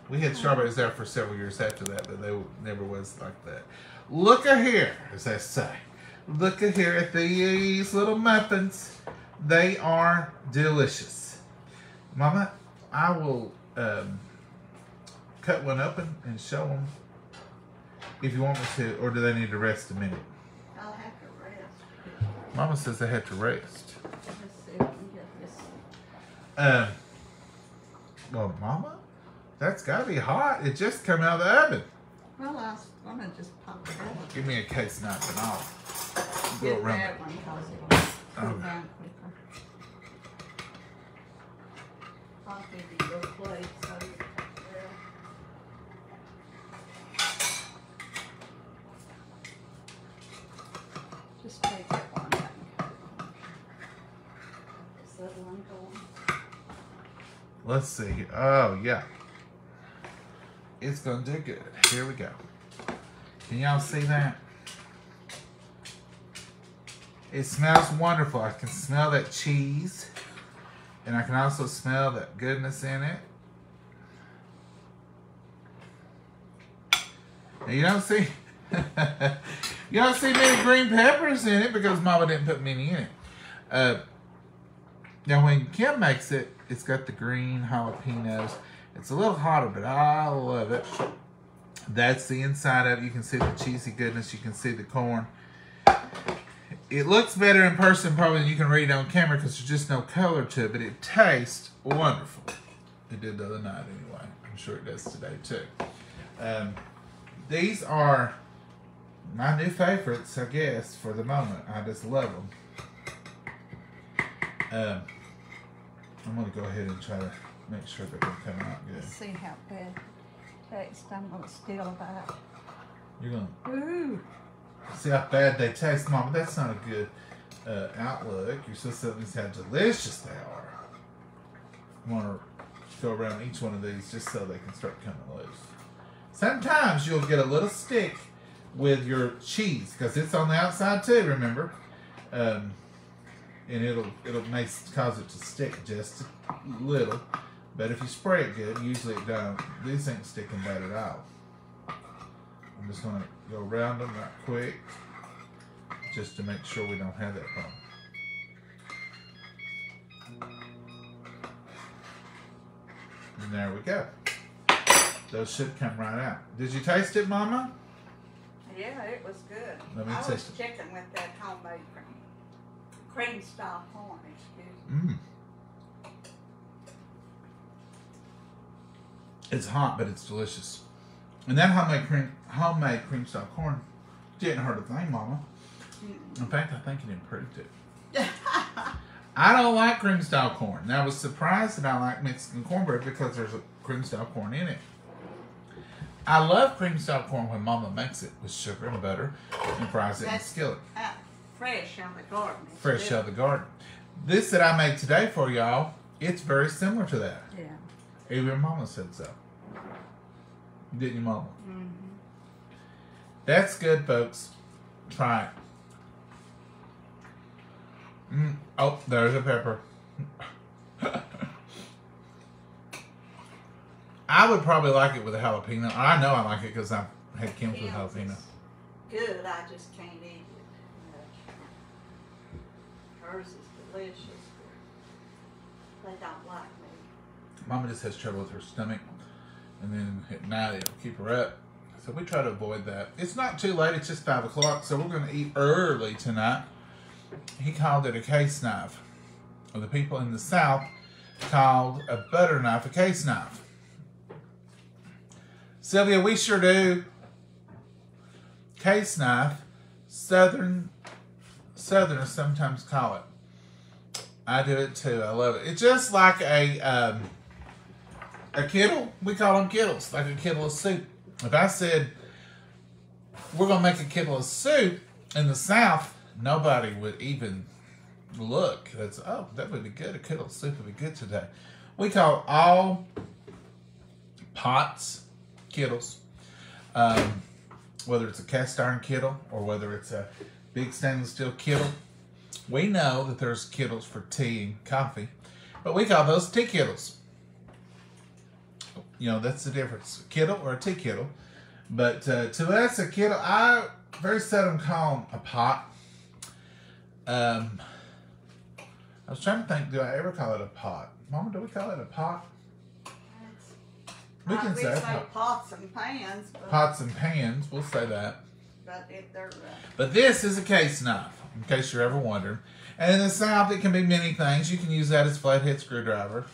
We had strawberries there for several years after that, but they never was like that. Look at here, as they say. Look at here at these little muffins. They are delicious. Mama, I will um, cut one open and show them if you want me to, or do they need to rest a minute? I'll have to rest. Mama says they have to rest. Let's see if we can get. Um, well, Mama, that's got to be hot. It just came out of the oven. Well, I was gonna just pop it out. Give me a case knife and I'll go Get around. that one because it'll cool Okay. down quicker. I'll give you your so you yeah. Just take that one out. Is that one going? Let's see. Oh, yeah. It's going to do good. Here we go. Can y'all see that? It smells wonderful. I can smell that cheese. And I can also smell that goodness in it. And you don't see you don't see many green peppers in it because Mama didn't put many in it. Uh, now, when Kim makes it, it's got the green jalapenos. It's a little hotter, but I love it. That's the inside of it. You can see the cheesy goodness. You can see the corn. It looks better in person probably than you can read on camera because there's just no color to it, but it tastes wonderful. It did the other night anyway. I'm sure it does today too. Um, these are my new favorites, I guess, for the moment. I just love them. Um, I'm gonna go ahead and try to make sure that they're coming out good. Let's see how bad it tastes. I'm gonna steal that. You're gonna Ooh. see how bad they taste, Mama. That's not a good uh, outlook. You're supposed to least how delicious they are. I want to go around each one of these just so they can start coming loose. Sometimes you'll get a little stick with your cheese because it's on the outside too. Remember, um, and it'll it'll cause it to stick just a little. But if you spray it good, usually it don't. These ain't sticking bad at all. I'm just gonna go around them right quick, just to make sure we don't have that problem. And there we go. Those should come right out. Did you taste it, Mama? Yeah, it was good. Let me I taste was it. chicken with that homemade cream, style corn. Excuse me. Mmm. It's hot, but it's delicious. And that homemade cream, homemade cream style corn didn't hurt a thing, Mama. In fact, I think it improved it. I don't like cream style corn. Now, I was surprised that I like Mexican cornbread because there's a cream style corn in it. I love cream style corn when Mama makes it with sugar and butter and fries it in a skillet. Uh, fresh out of the garden. It's Fresh good. out of the garden. This that I made today for y'all, it's very similar to that. Yeah. Even Mama said so. Didn't you, Mama? hmm That's good, folks. Try it. Mm. Oh, there's a pepper. I would probably like it with a jalapeno. I know I like it because I've had Kim's with jalapeno. Good. I just can't eat delicious. Don't like me. Mama just has trouble with her stomach, and then at night it'll keep her up. So we try to avoid that. It's not too late. It's just five o'clock, so we're going to eat early tonight. He called it a case knife. Well, the people in the South called a butter knife a case knife. Sylvia, we sure do. Case knife, Southern Southerners sometimes call it. I do it too. I love it. It's just like a um, a kittle. We call them kittles, like a kittle of soup. If I said we're gonna make a kittle of soup in the South, nobody would even look. That's oh, that would be good. A kettle of soup would be good today. We call all pots kettles, um, whether it's a cast iron kettle or whether it's a big stainless steel kettle. We know that there's kettles for tea and coffee, but we call those tea kettles. You know, that's the difference. A kettle or a tea kettle. But uh, to us, a kettle, I very seldom call 'em a pot. Um, I was trying to think, do I ever call it a pot? Mama, do we call it a pot? We can say say pot. pots and pans, but, pots and pans. We'll say that. But if they're uh, But this is a case knife, in case you're ever wondering. And in the South, it can be many things. You can use that as flathead screwdriver.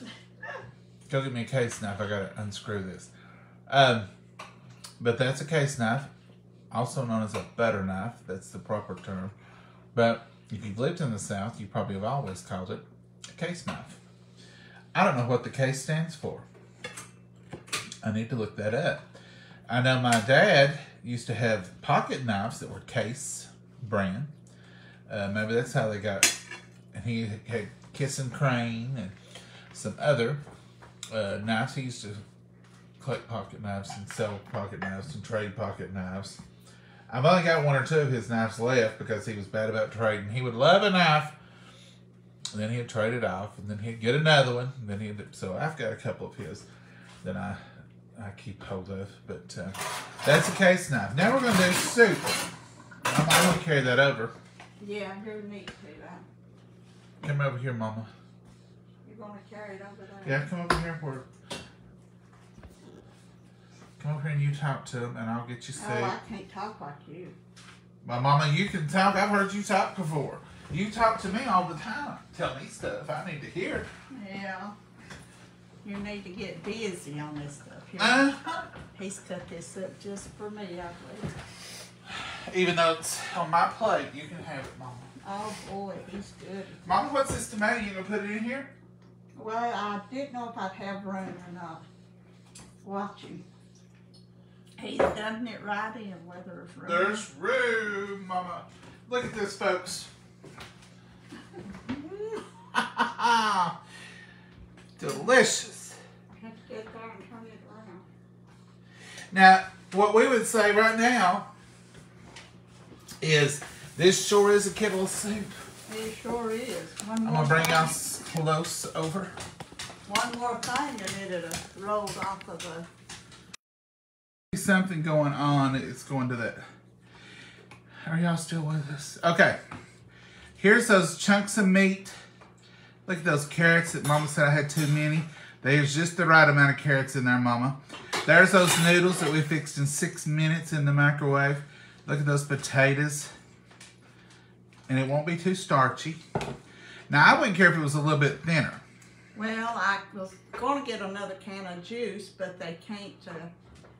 Go get me a case knife. I gotta unscrew this. Um, but that's a case knife, also known as a butter knife. That's the proper term. But if you've lived in the South, you probably have always called it a case knife. I don't know what the case stands for. I need to look that up. I know my dad used to have pocket knives that were case brand. Uh, maybe that's how they got. And he had Kissing Crane and some other uh, knives. He used to collect pocket knives and sell pocket knives and trade pocket knives. I've only got one or two of his knives left because he was bad about trading. He would love a knife, and then he'd trade it off, and then he'd get another one. And then he'd so I've got a couple of his that I I keep hold of. But uh, that's a case knife. Now we're gonna do soup. I'm, I'm gonna carry that over. yeah, you need to. Uh, Come over here, Mama. you're gonna carry it over there. Yeah, come over here. Where? Come over here and you talk to him, and I'll get you soup. Oh, I can't talk like you. My mama, you can talk. I've heard you talk before. You talk to me all the time. Tell me stuff I need to hear. Yeah. You need to get busy on this stuff. Here. Uh, He's cut this up just for me, I believe. even though it's on my plate, you can have it, Mama. Oh boy, he's good. Mama, what's this tomato? You gonna put it in here? Well, I didn't know if I'd have room or not. Watch him. He's done it right in whether there's room. There's room, Mama. Look at this, folks. Delicious. Have to get there and turn it around. Now, what we would say right now is this sure is a kettle of soup. It sure is. One I'm gonna bring thing- us close over. One more thing and it'd have uh, rolled off of a. Something going on. It's going to that. Are y'all still with us? Okay. Here's those chunks of meat. Look at those carrots that Mama said I had too many. There's just the right amount of carrots in there, Mama. There's those noodles that we fixed in six minutes in the microwave. Look at those potatoes. And it won't be too starchy. Now, I wouldn't care if it was a little bit thinner. Well, I was going to get another can of juice, but they can't. Uh,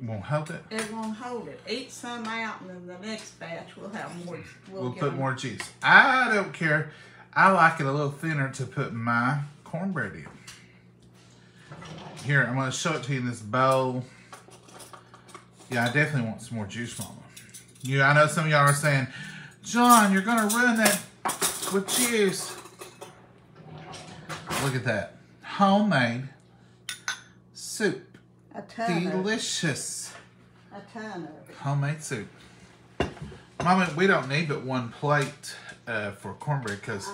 Won't help it. it won't hold it. Eat some out, and then the next batch we'll have more. We'll, We'll put them. more juice. I don't care. I like it a little thinner to put my cornbread in. Here, I'm going to show it to you in this bowl. Yeah, I definitely want some more juice, Mama. You, I know some of y'all are saying, John, you're going to ruin that with juice. Look at that. Homemade soup. A ton of. Delicious. A ton of it. Homemade soup. Mama, we don't need but one plate uh, for cornbread because.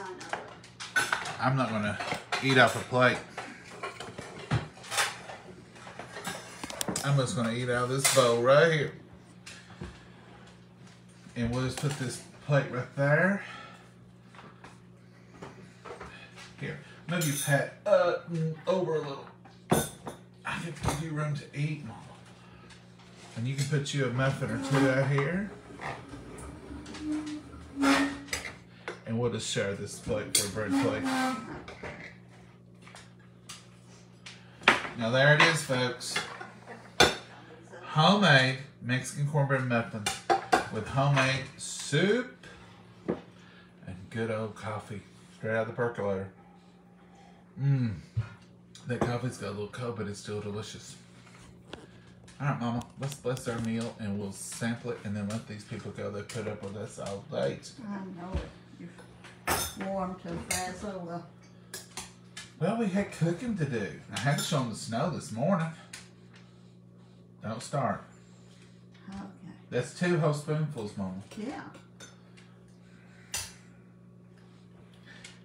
I'm not going to eat off a plate. I'm just to eat out of this bowl right here. And we'll just put this plate right there. Here, maybe you pat uh, over a little. I can give you room to eat, Mama. And you can put you a muffin or two out here. And we'll just share this plate for a bread plate. Now there it is, folks. Homemade Mexican cornbread muffins with homemade soup and good old coffee straight out of the percolator. Mmm. That coffee's got a little cold, but it's still delicious. All right, Mama, let's bless our meal and we'll sample it and then let these people go. They put up with us all late. I know it. You're warm to Fazola. Well, we had cooking to do. I had to show them the snow this morning. Don't start. Okay. That's two whole spoonfuls, Mama. Yeah.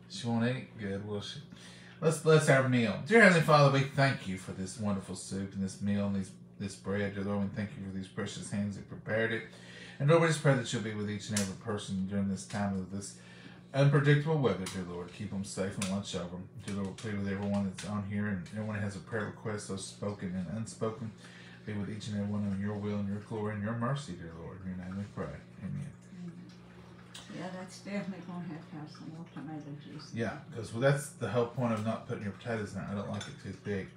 She won't eat good, will she? Let's bless our meal. Dear Heavenly Father, we thank you for this wonderful soup and this meal and these, this bread. Dear Lord, we thank you for these precious hands that prepared it. And Lord, we just pray that you'll be with each and every person during this time of this unpredictable weather, dear Lord. Keep them safe and watch over them. Dear Lord, plead with everyone that's on here and everyone has a prayer request, those spoken and unspoken. Be with each and every one in your will and your glory and your mercy, dear Lord. In your name we pray. Amen. Yeah, that's definitely going to have to have some more tomato juice. Yeah, because well, that's the whole point of not putting your potatoes in there. I don't like it too big,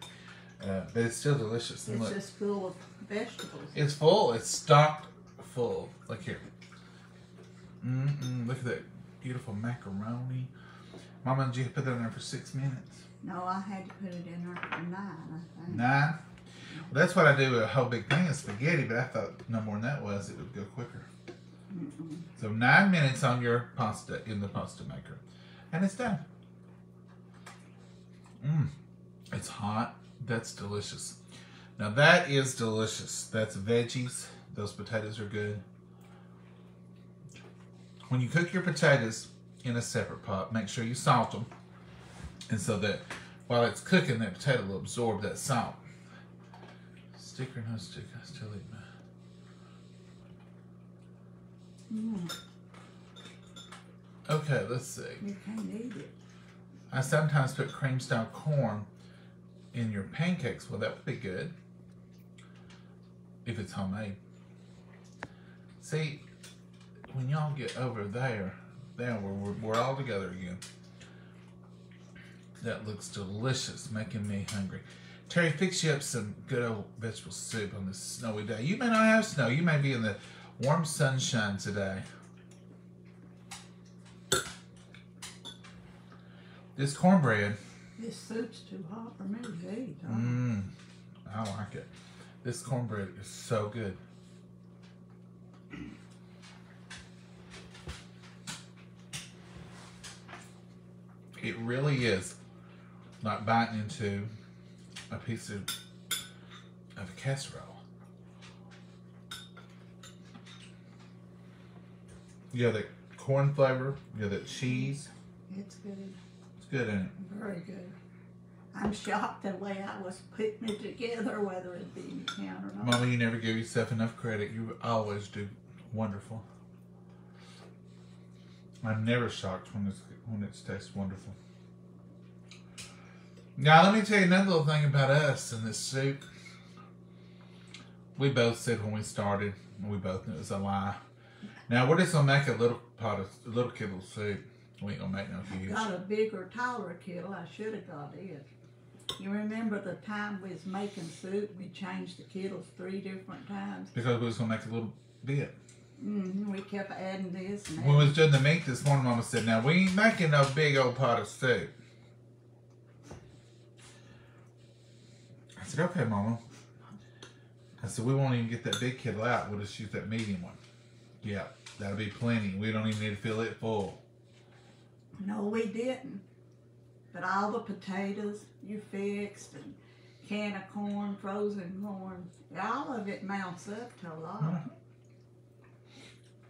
uh, but it's still delicious. And It's look, just full of vegetables. it's full. It's stocked full. Like here. Mm-mm, look at that beautiful macaroni. Mama, did you put that in there for six minutes? No, I had to put it in there for nine, I think. Nine. Well, that's what I do with a whole big thing of spaghetti, but I thought no more than that was it would go quicker. So nine minutes on your pasta in the pasta maker, and it's done. Mmm, it's hot. That's delicious. Now that is delicious. That's veggies. Those potatoes are good. When you cook your potatoes in a separate pot, make sure you salt them, and so that while it's cooking, that potato will absorb that salt. Stick or no stick, I still eat mine. Mm, Okay, let's see. you can't eat it. I sometimes put cream style corn in your pancakes. Well, that would be good if it's homemade. See, when y'all get over there, there we're, we're, we're all together again. That looks delicious, making me hungry. Terry, fix you up some good old vegetable soup on this snowy day. You may not have snow. You may be in the warm sunshine today. This cornbread This soup's too hot for me to eat. Mmm, I like it. This cornbread is so good. It really is like biting into a piece of of a casserole. You have that corn flavor, you have that cheese. It's good. It's good, ain't it? Very good. I'm shocked the way I was putting it together, whether it be you can or not. Mama, you never give yourself enough credit. You always do wonderful. I'm never shocked when it's when it tastes wonderful. Now, let me tell you another little thing about us and this soup. We both said when we started, we both knew it was a lie. Now, we're just gonna make a little pot of a little kettle of soup. We ain't gonna make no huge. Got a bigger, taller kettle. I should have got it. You remember the time we was making soup? We changed the kettles three different times. Because we was gonna make a little bit. hmm We kept adding this and When we was doing the meat this morning, Mama said, "Now we ain't making no big old pot of soup." Said, "Okay, Mama." I said, "We won't even get that big kettle out. We'll just use that medium one." Yeah, that'll be plenty. We don't even need to fill it full. No, we didn't. But all the potatoes you fixed and can of corn, frozen corn, all of it mounts up to a lot. Uh-huh.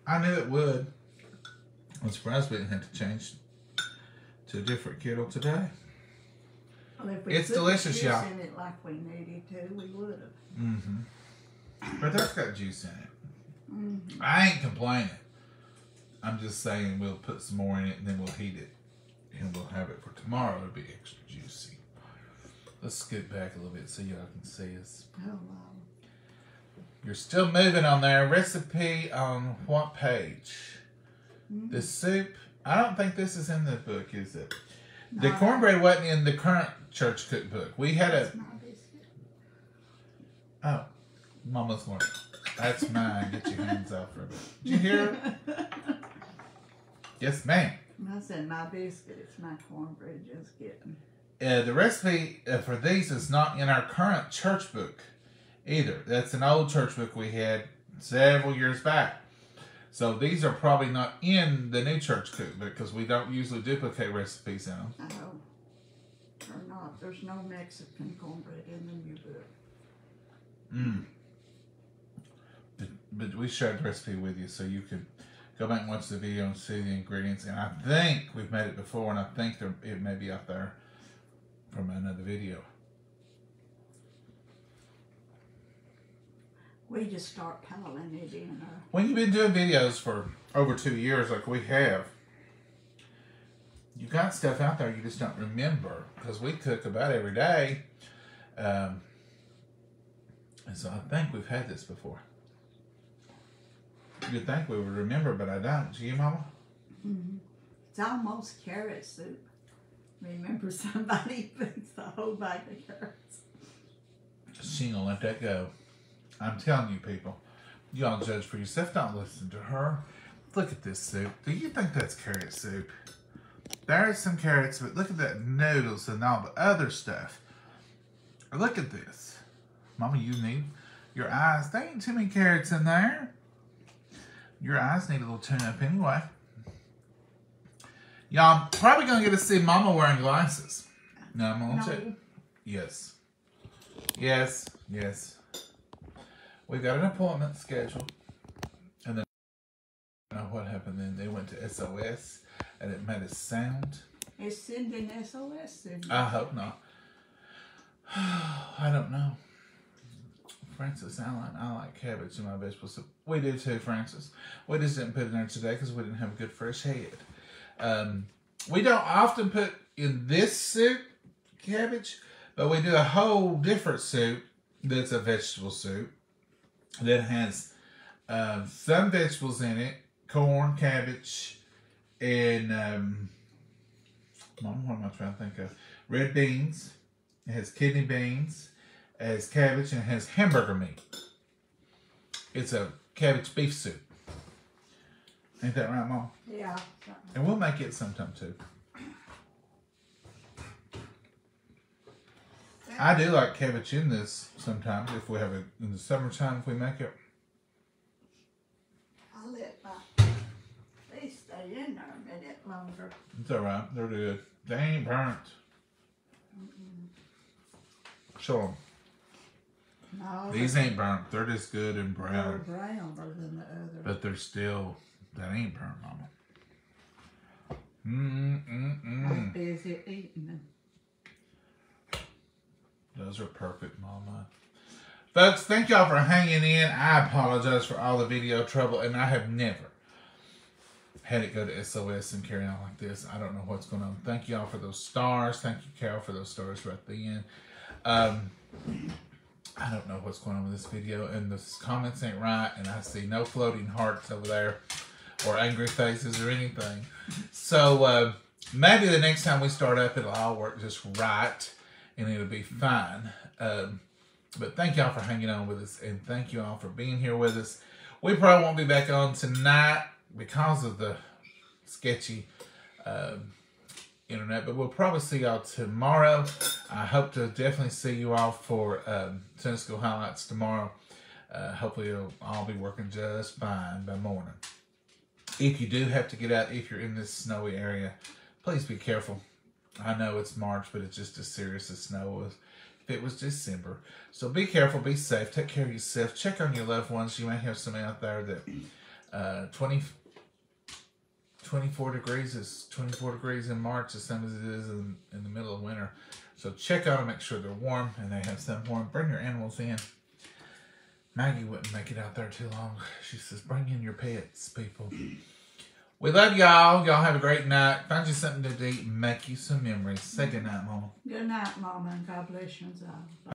I knew it would. I'm surprised we didn't have to change to a different kettle today. Well, if we It's put delicious, juice y'all. in it like we needed to, we would have. Mm-hmm. But that's got juice in it. hmm I ain't complaining. I'm just saying we'll put some more in it and then we'll heat it. And we'll have it for tomorrow. It'll be extra juicy. Let's scoot back a little bit so y'all can see us. Oh, wow. You're still moving on there. Recipe on what page? Mhm. The soup. I don't think this is in the book, is it? The cornbread wasn't in the current church cookbook. We had a oh, Mama's one. That's mine. Get your hands off of it. Did you hear? Yes, ma'am. I said my biscuit. It's my cornbread just getting. Uh, the recipe uh, for these is not in our current church book either. That's an old church book we had several years back. So these are probably not in the new church cookbook because we don't usually duplicate recipes in them. Oh, or not. There's no Mexican cornbread in the new book. Mm. But, but we shared the recipe with you so you could go back and watch the video and see the ingredients. And I think we've made it before, and I think there, it may be up there from another video. We just start piling it in. Uh, When you've been doing videos for over two years, like we have, you got stuff out there you just don't remember because we cook about every day. Um, and so I think we've had this before. You'd think we would remember, but I don't. Do you, Mama? Mm-hmm. it's almost carrot soup. Remember, somebody puts the whole bag of carrots. She ain't gonna let that go. I'm telling you, people. Y'all judge for yourself. Don't listen to her. Look at this soup. Do you think that's carrot soup? There's some carrots, but look at that noodles and all the other stuff. Look at this. Mama, you need your eyes. There ain't too many carrots in there. Your eyes need a little tune up anyway. Y'all probably gonna get to see Mama wearing glasses. No, I'm gonna check. Yes. Yes. Yes. We got an appointment scheduled. And then I don't know what happened then. They went to SOS and it made a sound. it's sending SOS soon. I hope not. I don't know. Francis, Allen, I like cabbage in my vegetable soup. We do too, Francis. We just didn't put it in there today because we didn't have a good fresh head. Um, we don't often put in this soup cabbage, but we do a whole different soup that's a vegetable soup that has um, some vegetables in it corn, cabbage, and um, Mom, what am I trying to think of? Red beans. It has kidney beans. It has cabbage and it has hamburger meat. It's a cabbage beef soup. Ain't that right, Mom? yeah. And we'll make it sometime too. I do like cabbage in this sometimes if we have it in the summertime if we make it. Stay in there a minute longer. It's alright. They're good. They ain't burnt. Show 'em. No, These ain't burnt. They're just good and they're brown. browner than the other. But they're still, that ain't burnt, mama. Mm, mm, I'm mm. busy eating them. Those are perfect, mama. Folks, thank y'all for hanging in. I apologize for all the video trouble, and I have never had it go to SOS and carry on like this. I don't know what's going on. Thank you all for those stars. Thank you, Carol, for those stars right the. Um, I don't know what's going on with this video, and the comments ain't right, and I see no floating hearts over there, or angry faces, or anything. So uh, maybe the next time we start up, it'll all work just right, and it'll be fine. Um, but thank y'all for hanging on with us, and thank you all for being here with us. We probably won't be back on tonight because of the sketchy um, internet, but we'll probably see y'all tomorrow. I hope to definitely see you all for um, Sunday School Highlights tomorrow. Uh, hopefully, it'll all be working just fine by morning. If you do have to get out, if you're in this snowy area, please be careful. I know it's March, but it's just as serious as snow was if it was December. So be careful, be safe, take care of yourself, check on your loved ones. You may have some out there that uh, 20, 24 degrees is 24 degrees in March, the same as it is in, in the middle of winter. So check out and make sure they're warm and they have some warm. Bring your animals in. Maggie wouldn't make it out there too long. She says, bring in your pets, people. We love y'all. Y'all have a great night. Find you something to eat. Make you some memories. Say good night, Mama. Good night, Mama, and God bless you.